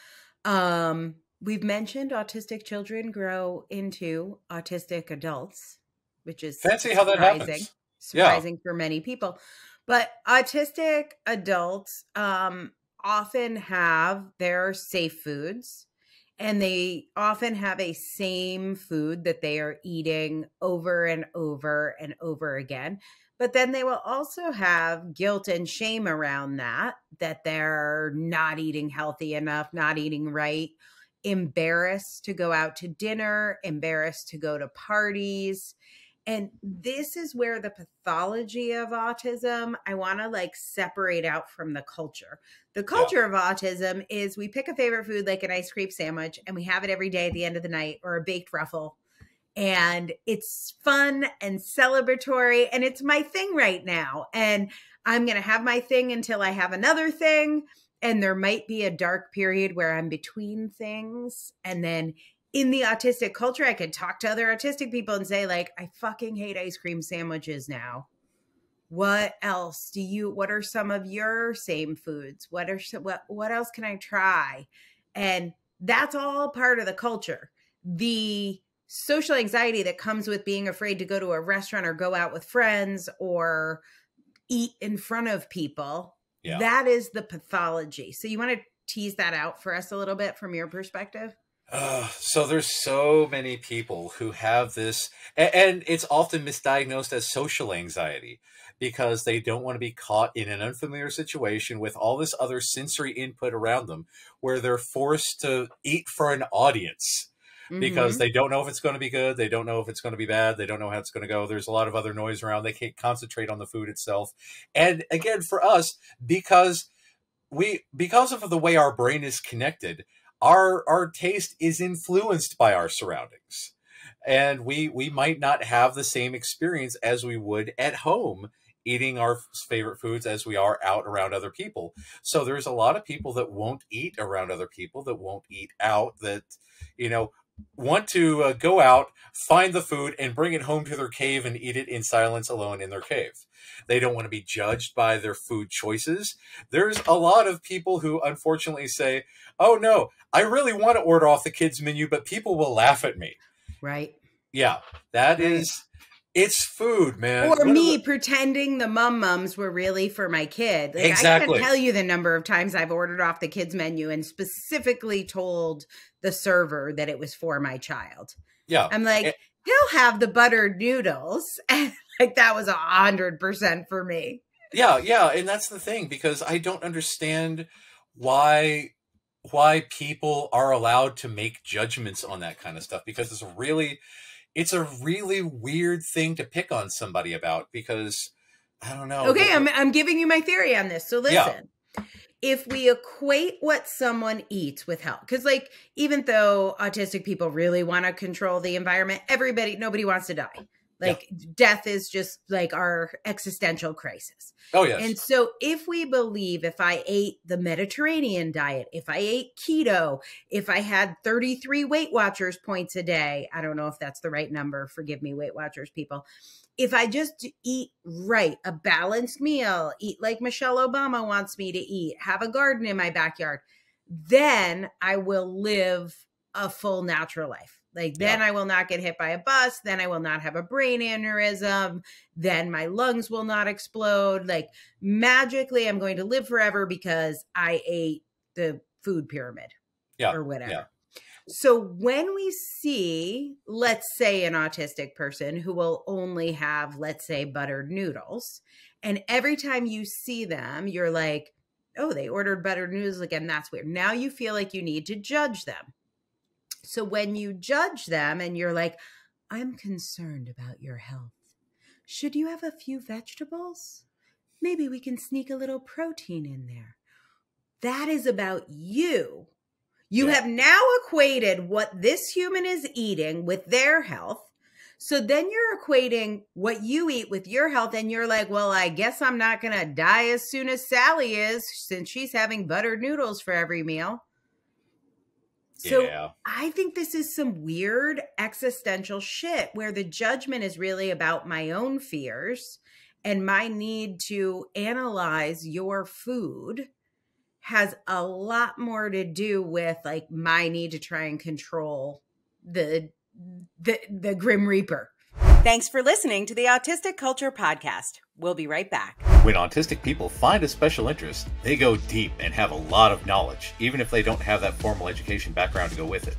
um we've mentioned autistic children grow into autistic adults, which is Fancy how that surprising happens. Yeah. surprising for many people. But autistic adults um, often have their safe foods, and they often have a same food that they are eating over and over and over again. But then they will also have guilt and shame around that, that they're not eating healthy enough, not eating right, embarrassed to go out to dinner, embarrassed to go to parties And this is where the pathology of autism, I want to like separate out from the culture. The culture yeah. of autism is we pick a favorite food like an ice cream sandwich and we have it every day at the end of the night or a baked ruffle. And it's fun and celebratory and it's my thing right now. And I'm going to have my thing until I have another thing. And there might be a dark period where I'm between things. And then in the autistic culture, I could talk to other autistic people and say, like, I fucking hate ice cream sandwiches now. What else do you? What are some of your same foods? What are what what else can I try? And that's all part of the culture. The social anxiety that comes with being afraid to go to a restaurant or go out with friends or eat in front of people. Yeah. That is the pathology. So you want to tease that out for us a little bit from your perspective? Uh, so there's so many people who have this, and, and it's often misdiagnosed as social anxiety because they don't want to be caught in an unfamiliar situation with all this other sensory input around them where they're forced to eat for an audience because mm-hmm. they don't know if it's going to be good. They don't know if it's going to be bad. They don't know how it's going to go. There's a lot of other noise around. They can't concentrate on the food itself. And again, for us, because we, because of the way our brain is connected, our our taste is influenced by our surroundings. And we we might not have the same experience as we would at home eating our favorite foods as we are out around other people. So there's a lot of people that won't eat around other people that won't eat out that you know want to uh, go out find the food and bring it home to their cave and eat it in silence alone in their cave they don't want to be judged by their food choices there's a lot of people who unfortunately say oh no, I really want to order off the kids menu, but people will laugh at me. Right. Yeah, that right. is. It's food, man. Or what me the... pretending the mum mums were really for my kid. Like, exactly. I can't tell you the number of times I've ordered off the kids menu and specifically told the server that it was for my child. Yeah. I'm like, it... he'll have the buttered noodles. And like that was a hundred percent for me. Yeah, yeah. And that's the thing, because I don't understand why why people are allowed to make judgments on that kind of stuff because it's really it's a really weird thing to pick on somebody about because I don't know. Okay, I'm I'm giving you my theory on this. So listen. Yeah. If we equate what someone eats with health, because like even though autistic people really want to control the environment, everybody nobody wants to die. Like yeah. death is just like our existential crisis. Oh, yes. And so if we believe if I ate the Mediterranean diet, if I ate keto, if I had 33 Weight Watchers points a day, I don't know if that's the right number. Forgive me, Weight Watchers people. If I just eat right, a balanced meal, eat like Michelle Obama wants me to eat, have a garden in my backyard, then I will live a full natural life. Like then yeah. I will not get hit by a bus, then I will not have a brain aneurysm, then my lungs will not explode. Like magically I'm going to live forever because I ate the food pyramid yeah. or whatever. Yeah. So when we see, let's say, an autistic person who will only have, let's say, buttered noodles, and every time you see them, you're like, oh, they ordered buttered noodles again. That's weird. Now you feel like you need to judge them. So when you judge them and you're like, I'm concerned about your health, should you have a few vegetables? Maybe we can sneak a little protein in there. That is about you. You yeah. have now equated what this human is eating with their health. So then you're equating what you eat with your health, and you're like, well, I guess I'm not going to die as soon as Sally is since she's having buttered noodles for every meal. So yeah. I think this is some weird existential shit where the judgment is really about my own fears and my need to analyze your food has a lot more to do with like my need to try and control the the the grim reaper. Thanks for listening to the Autistic Culture podcast. We'll be right back. When autistic people find a special interest, they go deep and have a lot of knowledge, even if they don't have that formal education background to go with it.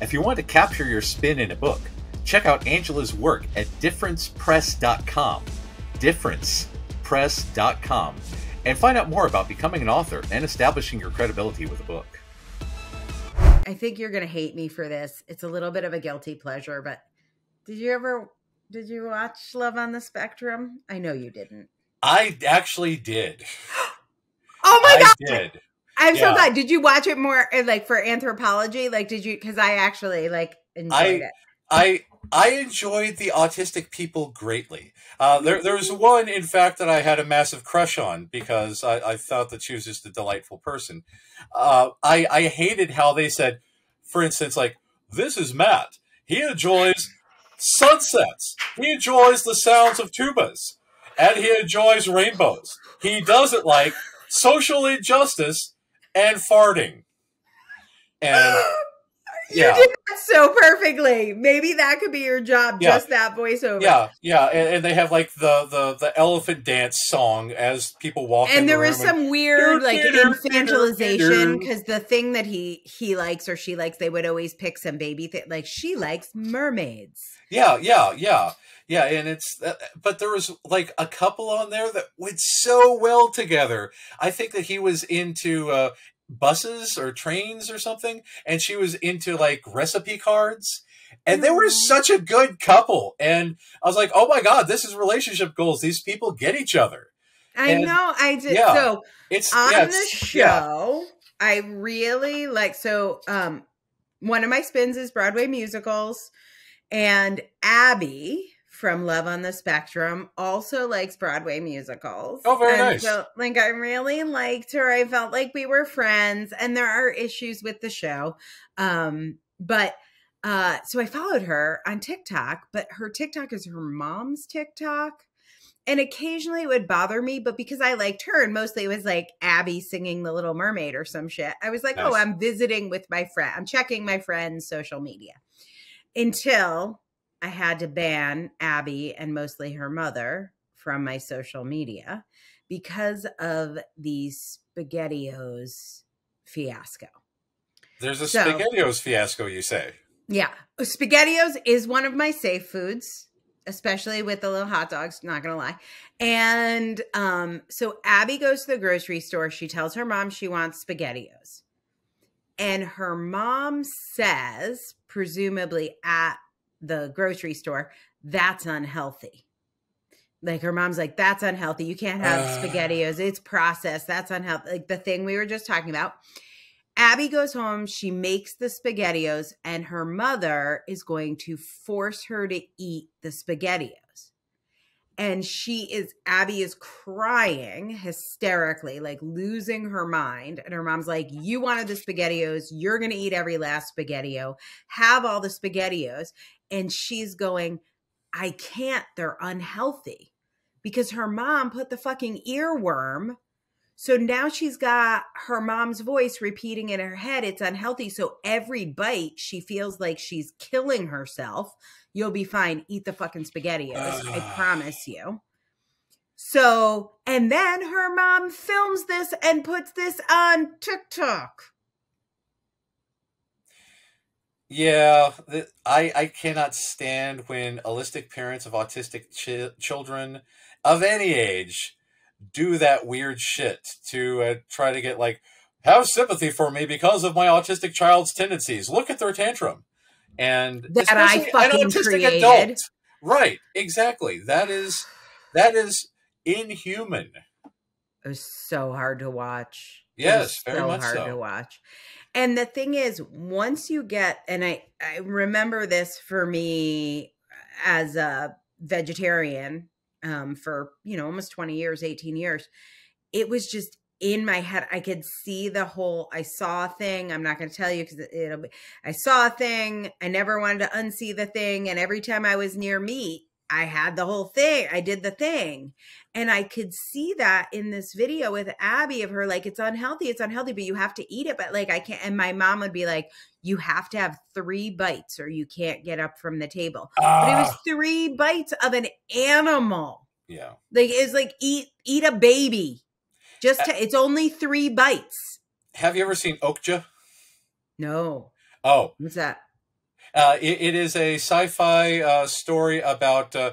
If you want to capture your spin in a book, check out Angela's work at differencepress.com. Differencepress.com. And find out more about becoming an author and establishing your credibility with a book. I think you're going to hate me for this. It's a little bit of a guilty pleasure, but did you ever Did you watch Love on the Spectrum? I know you didn't. I actually did. oh my I god! did. I'm so glad. Did you watch it more uh, like for anthropology? Like, did you? Because I actually like enjoyed I- it. I I enjoyed the autistic people greatly. Uh, there there was one, in fact, that I had a massive crush on because I, I thought that she was just a delightful person. Uh, I I hated how they said, for instance, like this is Matt. He enjoys sunsets. He enjoys the sounds of tubas, and he enjoys rainbows. He doesn't like social injustice and farting. And You yeah. did that so perfectly. Maybe that could be your job. Yeah. Just that voiceover. Yeah, yeah, and, and they have like the, the the elephant dance song as people walk. and the there was room and- some weird like infantilization because the thing that he he likes or she likes they would always pick some baby thing like she likes mermaids yeah, yeah, yeah, yeah, and it's uh, but there was like a couple on there that went so well together. I think that he was into uh, buses or trains or something, and she was into like recipe cards. And they were such a good couple, and I was like, "Oh my god, this is relationship goals. These people get each other." i And- know i did yeah, so It's on yeah, the it's- yeah. show i really like so um one of my spins is broadway musicals and abby from love on the spectrum also likes broadway musicals. Oh, very And nice. so like i really liked her. I felt like we were friends and there are issues with the show. Um but uh so i followed her on tiktok but her tiktok is her mom's tiktok. And occasionally it would bother me, but because I liked her and mostly it was like Abby singing The Little Mermaid or some shit, I was like, oh, I'm visiting with my friend. I'm checking my friend's social media until I had to ban Abby and mostly her mother from my social media because of the SpaghettiOs fiasco. There's a So- SpaghettiOs fiasco, you say? Yeah. SpaghettiOs is one of my safe foods, especially with the little hot dogs, not gonna lie. And um, so Abby goes to the grocery store. She tells her mom she wants SpaghettiOs. And her mom says, presumably at the grocery store, that's unhealthy. Like her mom's like, that's unhealthy. You can't have Ugh. SpaghettiOs. It's processed. That's unhealthy. Like the thing we were just talking about. Abby goes home, she makes the SpaghettiOs, and her mother is going to force her to eat the SpaghettiOs. And she is, Abby is crying hysterically, like losing her mind. And her mom's like, You wanted the SpaghettiOs. You're to eat every last SpaghettiO. Have all the SpaghettiOs. And she's going, I can't. They're unhealthy because her mom put the fucking earworm so now she's got her mom's voice repeating in her head, it's unhealthy. So every bite, she feels like she's killing herself. You'll be fine. Eat the fucking SpaghettiOs. I promise you. So, and then her mom films this and puts this on TikTok. Yeah, th- I I cannot stand when allistic parents of autistic chi- children of any age do that weird shit to uh, try to get like have sympathy for me because of my autistic child's tendencies. Look at their tantrum, and That I fucking created. Right, exactly. That is that is inhuman. It was so hard to watch. Yes, very so much hard so. to watch. And the thing is, once you get, and I I remember this for me as a vegetarian um, for you know almost twenty years, eighteen years. It was just in my head. I could see the whole. I saw a thing. I'm not going to tell you because it'll be. I saw a thing. I never wanted to unsee the thing, and every time I was near meat, I had the whole thing. I did the thing. And I could see that in this video with Abby of her, like, it's unhealthy, it's unhealthy, but you have to eat it. But like, I can't. And my mom would be like, you have to have three bites or you can't get up from the table. But it was Ah, three bites of an animal. yeah. Like, it's like, eat, eat a baby. Just to, it's only three bites. Have you ever seen Okja? No. Oh, What's that? Uh, it, it is a sci-fi uh, story about uh,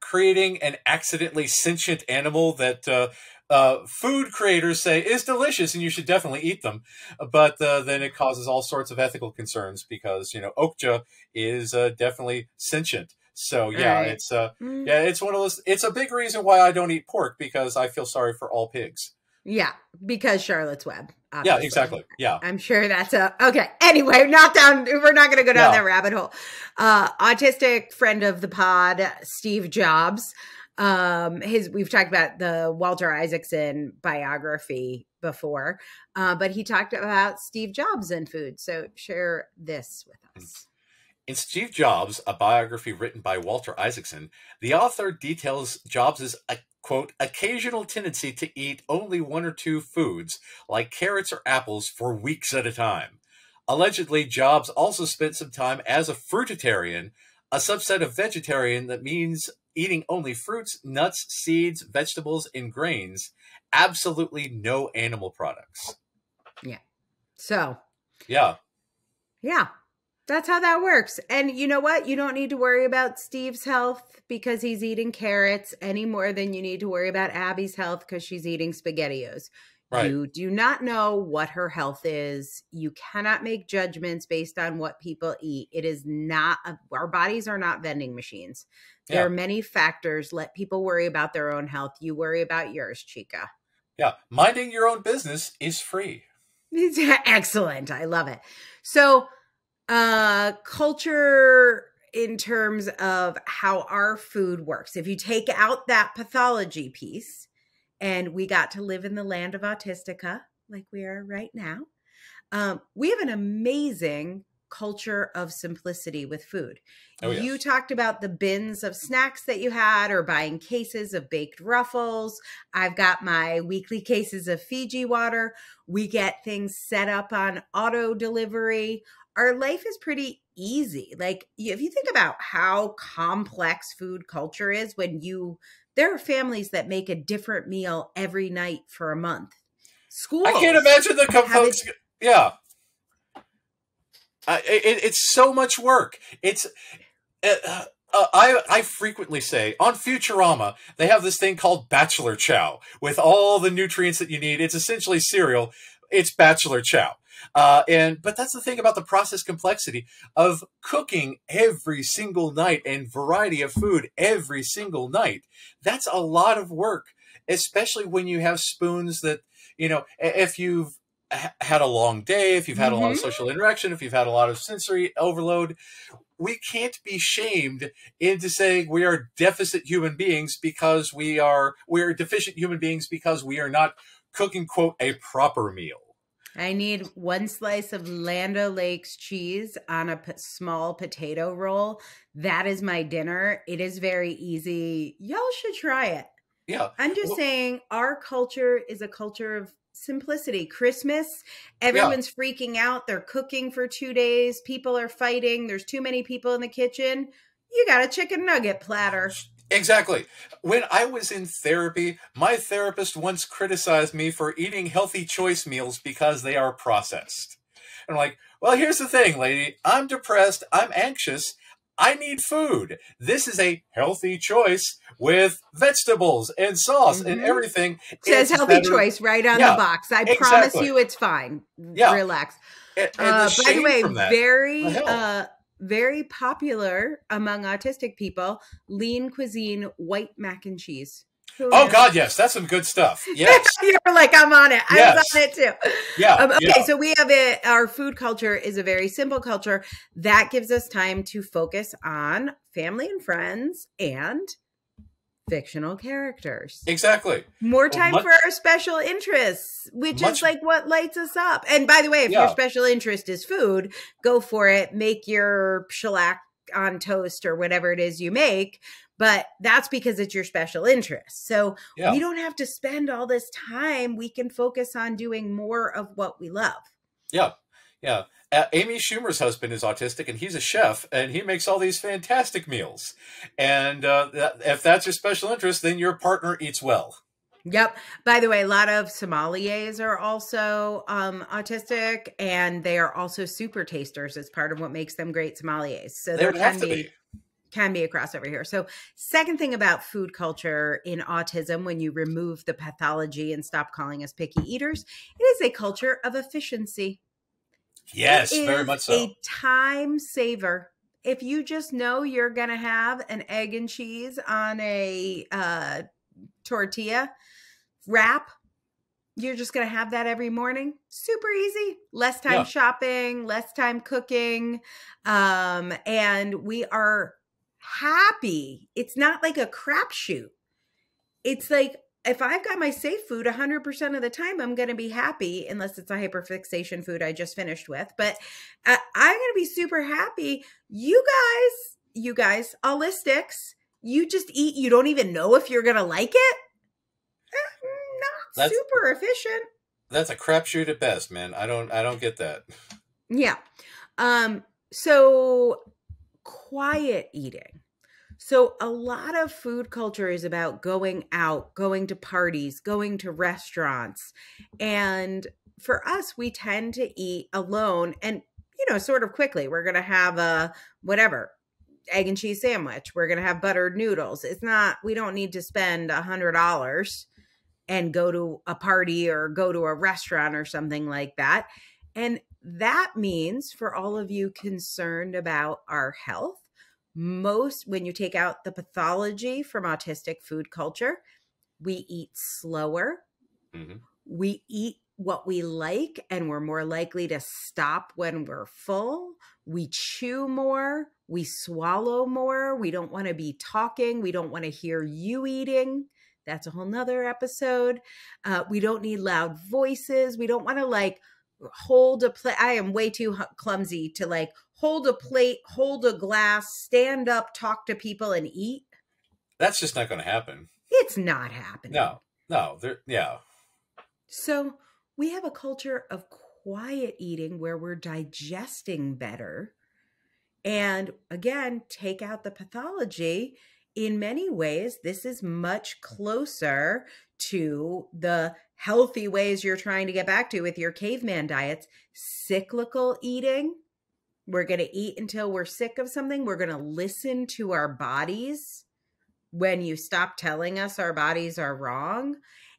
creating an accidentally sentient animal that uh, uh, food creators say is delicious and you should definitely eat them, but uh, then it causes all sorts of ethical concerns because you know Okja is uh, definitely sentient. So yeah, right. it's uh Mm, yeah, it's one of those. It's a big reason why I don't eat pork because I feel sorry for all pigs. yeah, because Charlotte's Web. Yeah, exactly. Yeah, I'm sure that's a okay. Anyway, not down. We're not going to go down No. that rabbit hole. Uh, autistic friend of the pod, Steve Jobs. Um, his we've talked about the Walter Isaacson biography before, uh, but he talked about Steve Jobs and food. So share this with us. In Steve Jobs, a biography written by Walter Isaacson, the author details Jobs' a, quote, occasional tendency to eat only one or two foods, like carrots or apples, for weeks at a time. Allegedly, Jobs also spent some time as a fruitarian, a subset of vegetarian that means eating only fruits, nuts, seeds, vegetables, and grains, absolutely no animal products. Yeah. So Yeah, Yeah, that's how that works. And you know what? You don't need to worry about Steve's health because he's eating carrots any more than you need to worry about Abby's health because she's eating SpaghettiOs. right. You do not know what her health is. You cannot make judgments based on what people eat. It is not, a, our bodies are not vending machines. There Yeah. are many factors. Let people worry about their own health. You worry about yours, Chica. Yeah, minding your own business is free. Excellent. I love it. So, uh, culture in terms of how our food works. If you take out that pathology piece, and we got to live in the land of autistica, like we are right now, um, we have an amazing culture of simplicity with food. Oh, yes. You talked about the bins of snacks that you had or buying cases of baked ruffles. I've got my weekly cases of Fiji water. We get things set up on auto delivery. Our life is pretty easy. Like if you think about how complex food culture is when you there are families that make a different meal every night for a month. Schools. I can't imagine the folks. Yeah, uh, it, it's so much work. It's. Uh, uh, I I frequently say on Futurama they have this thing called Bachelor Chow with all the nutrients that you need. It's essentially cereal. It's Bachelor Chow. Uh, and but that's the thing about the process complexity of cooking every single night and variety of food every single night. That's a lot of work, especially when you have spoons that you know if you've ha- had a long day, if you've had a lot of Mhm. social interaction, if you've had a lot of sensory overload, we can't be shamed into saying we are deficit human beings because we are we are deficient human beings because we are not cooking quote a proper meal. I need one slice of Land O'Lakes cheese on a p- small potato roll. That is my dinner. It is very easy. Y'all should try it. Yeah, I'm just Well- saying, our culture is a culture of simplicity. Christmas, everyone's freaking out. They're cooking for two days. People are fighting. There's too many people in the kitchen. You got a chicken nugget platter. Exactly. When I was in therapy, my therapist once criticized me for eating healthy choice meals because they are processed. And I'm like, well, here's the thing, lady. I'm depressed. I'm anxious. I need food. This is a healthy choice with vegetables and sauce and Mhm. everything. It says It's healthy better- choice right on Yeah, the box. I promise you it's fine. Yeah. Relax. And, and Uh, by the way, very uh very popular among autistic people, lean cuisine white mac and cheese. Oh? God, yes, that's some good stuff. Yes, You're like, I'm on it. I was on it too. yeah, Um, okay, yeah. so we have it. Our food culture is a very simple culture that gives us time to focus on family and friends and fictional characters. exactly. More Well, time much- for our special interests, which Much- is like what lights us up. And by the way, if your special interest is food, go for it. Make your shellac on toast or whatever it is you make. But that's because it's your special interest. So Yeah. we don't have to spend all this time. We can focus on doing more of what we love. Yeah, yeah. Uh, Amy Schumer's husband is autistic, and he's a chef, and he makes all these fantastic meals. And uh, that, if that's your special interest, then your partner eats well. Yep. By the way, a lot of sommeliers are also um, autistic, and they are also super tasters It's part of what makes them great sommeliers. So They there can be, be. can be a crossover here. So, second thing about food culture in autism, when you remove the pathology and stop calling us picky eaters, it is a culture of efficiency. Yes, very much so. A time saver. if you just know you're going to have an egg and cheese on a uh, tortilla wrap, you're just going to have that every morning. Super easy. Less time Yeah. shopping, less time cooking. Um, and we are happy. It's not like a crapshoot. It's like if I've got my safe food 100% of the time, I'm going to be happy, unless it's a hyperfixation food I just finished with. But uh, I'm going to be super happy. You guys, you guys, allistics, you just eat, you don't even know if you're going to like it. Eh, Not That's- super efficient. That's a crapshoot at best, man. I don't I don't get that. Yeah. Um so quiet eating. So a lot of food culture is about going out, going to parties, going to restaurants. And for us, we tend to eat alone and you know, sort of quickly. We're going to have a whatever egg and cheese sandwich. We're going to have buttered noodles. It's not we don't need to spend a hundred dollars and go to a party or go to a restaurant or something like that. And that means for all of you concerned about our health, most when you take out the pathology from autistic food culture, we eat slower, Mhm. we eat what we like, and we're more likely to stop when we're full. We chew more, we swallow more, we don't want to be talking, we don't want to hear you eating. That's a whole nother episode. Uh, we don't need loud voices. We don't want to like hold a plate. I am way too clumsy to like hold a plate, hold a glass, stand up, talk to people, and eat. That's just not going to happen. It's not happening. No. No, there yeah. So we have a culture of quiet eating where we're digesting better. And again, take out the pathology. In many ways, this is much closer to the healthy ways you're trying to get back to with your caveman diets. Cyclical eating. We're going to eat until we're sick of something. We're going to listen to our bodies when you stop telling us our bodies are wrong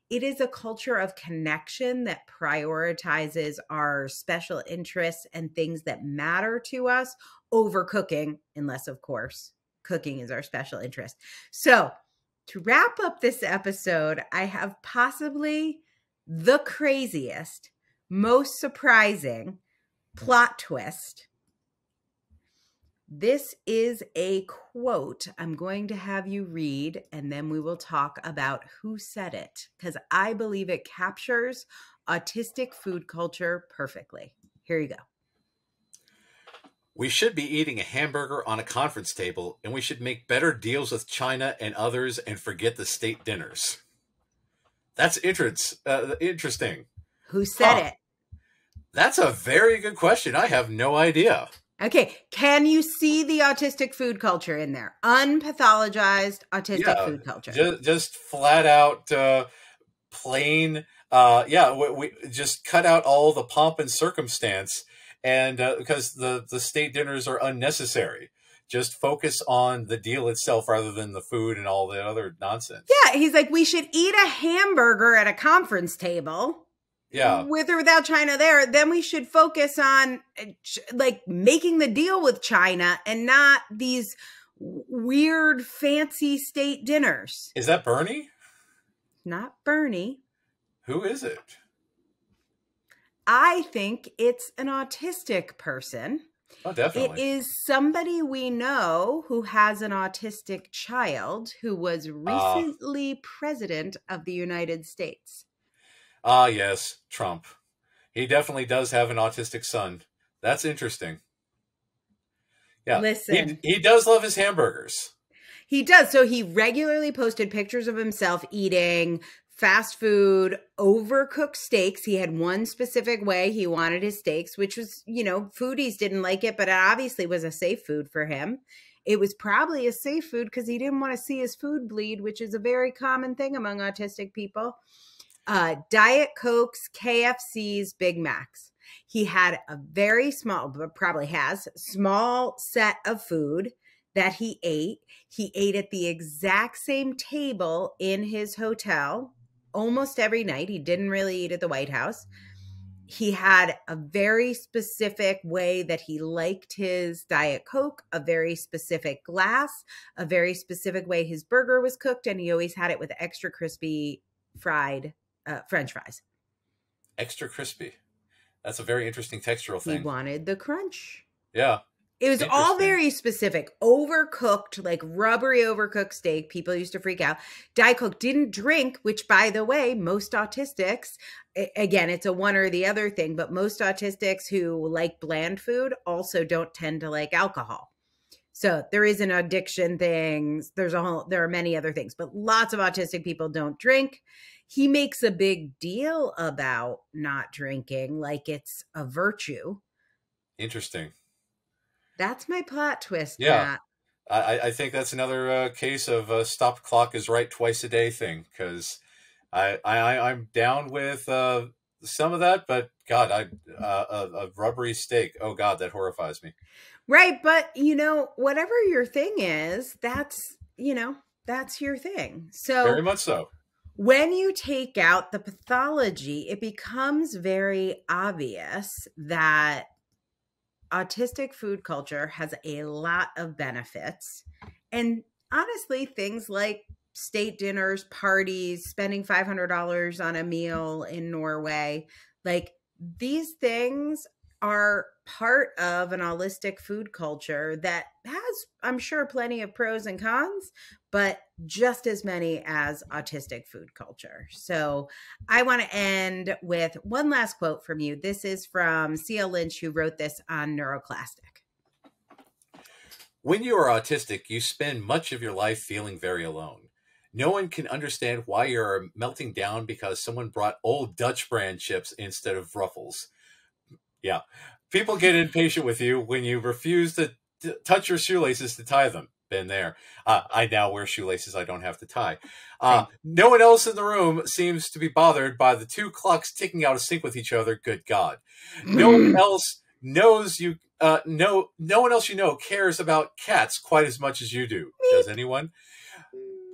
it is a culture of connection that prioritizes our special interests and things that matter to us over cooking, unless, of course, cooking is our special interest. So, to wrap up this episode, I have possibly the craziest, most surprising plot twist. This is a quote I'm going to have you read, and then we will talk about who said it, because I believe it captures autistic food culture perfectly. Here you go. We should be eating a hamburger on a conference table, and we should make better deals with China and others and forget the state dinners. That's interest, uh, interesting. Who said Huh. it? That's a very good question. I have no idea. Okay, can you see the autistic food culture in there? Unpathologized autistic Yeah, food culture. Just, just flat out uh, plain. Uh, yeah, we, we just cut out all the pomp and circumstance, and uh, because the the state dinners are unnecessary. Just focus on the deal itself rather than the food and all the other nonsense. yeah, he's like, we should eat a hamburger at a conference table. Yeah. with or without China there, then we should focus on uh, like making the deal with China and not these weird fancy state dinners. Is that Bernie? Not Bernie. Who is it? I think it's an autistic person. Oh, definitely. is somebody we know who has an autistic child who was Ah. recently president of the United States. Ah, yes, Trump. He definitely does have an autistic son. That's interesting. Yeah. Listen. He, he does love his hamburgers. He does. So he regularly posted pictures of himself eating fast food, overcooked steaks. He had one specific way he wanted his steaks, which was, you know, foodies didn't like it, but it obviously was a safe food for him. It was probably a safe food because he didn't want to see his food bleed, which is a very common thing among autistic people. Uh, Diet Cokes, KFC's, Big Macs. He had a very small, but probably has, small set of food that he ate. He ate at the exact same table in his hotel almost every night. He didn't really eat at the White House. he had a very specific way that he liked his Diet Coke, a very specific glass, a very specific way his burger was cooked, and he always had it with extra crispy fried uh, French fries. Extra crispy. That's a very interesting textural thing. He wanted the crunch. Yeah. It was all very specific, overcooked, like rubbery overcooked steak. People used to freak out. Diet Coke didn't drink, which, by the way, most autistics, again, it's a one or the other thing, but most autistics who like bland food also don't tend to like alcohol. So there is an addiction thing. There's a whole, there are many other things, but lots of autistic people don't drink. He makes a big deal about not drinking like it's a virtue. Interesting. That's my plot twist. Yeah. I, I think that's another uh, case of uh, stop clock is right twice a day thing because I, I I'm down with uh, some of that, but God, I uh, a, a rubbery steak. Oh God, that horrifies me. Right, but you know, whatever your thing is, that's you know that's your thing. So very much so. When you take out the pathology, it becomes very obvious that autistic food culture has a lot of benefits. And honestly, things like state dinners, parties, spending $500 on a meal in Norway, like these things are part of an allistic food culture that has, I'm sure, plenty of pros and cons, but just as many as autistic food culture. So I want to end with one last quote from you. This is from C.L. Lynch, who wrote this on Neuroclastic. When you are autistic, you spend much of your life feeling very alone. No one can understand why you're melting down because someone brought old Dutch brand chips instead of Ruffles. Yeah. People get impatient with you when you refuse to t- touch your shoelaces to tie them. Been there. Uh, I now wear shoelaces I don't have to tie. Uh, no one else in the room seems to be bothered by the two clocks ticking out of sync with each other. Good God. No one else knows you. Uh, no, no one else you know cares about cats quite as much as you do. Does anyone?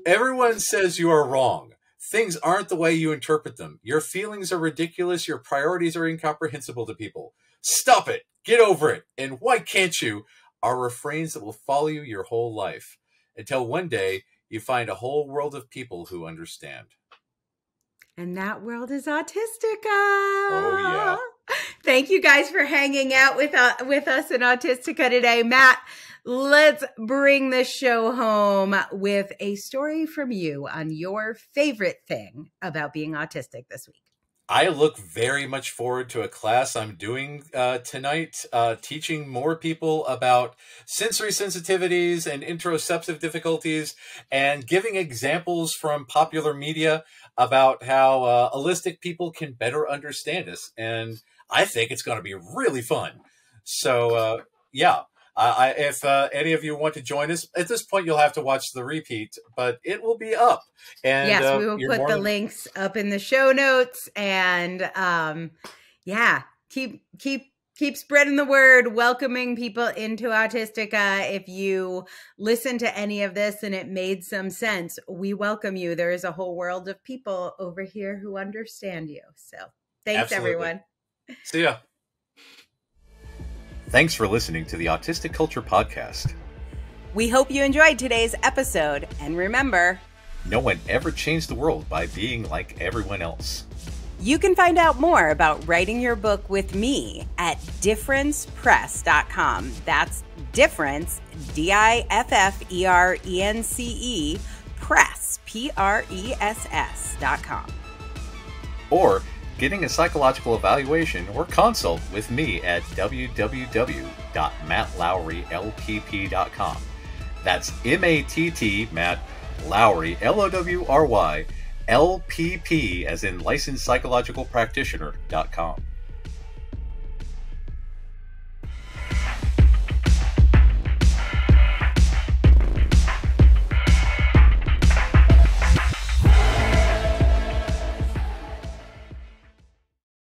Everyone says you are wrong. Things aren't the way you interpret them. Your feelings are ridiculous. Your priorities are incomprehensible to people. Stop it. Get over it. And why can't you? Are refrains that will follow you your whole life until one day you find a whole world of people who understand. And that world is Autistica. Oh yeah. Thank you guys for hanging out with uh, with us in Autistica today, Matt. Let's bring the show home with a story from you on your favorite thing about being autistic this week. I look very much forward to a class I'm doing uh, tonight, uh, teaching more people about sensory sensitivities and interoceptive difficulties, and giving examples from popular media about how uh, allistic people can better understand us. And I think it's going to be really fun. So, uh, yeah, I, if uh, any of you want to join us, at this point you'll have to watch the repeat, but it will be up. And yes, uh, we will put the than... links up in the show notes. And um, yeah, keep keep keep spreading the word, welcoming people into Autistica. If you listen to any of this and it made some sense, we welcome you. There is a whole world of people over here who understand you. So thanks, Absolutely. everyone. See ya. Thanks for listening to the Autistic Culture Podcast. We hope you enjoyed today's episode, and remember no one ever changed the world by being like everyone else. You can find out more about writing your book with me at differencepress.com. That's difference, D I F F E R E N C E, press, P R E S S.com. Or getting a psychological evaluation or consult with me at www.mattlowrylpp.com. That's M A T T, Matt Lowry, L O W R Y, L P P, as in licensed psychological practitioner.com.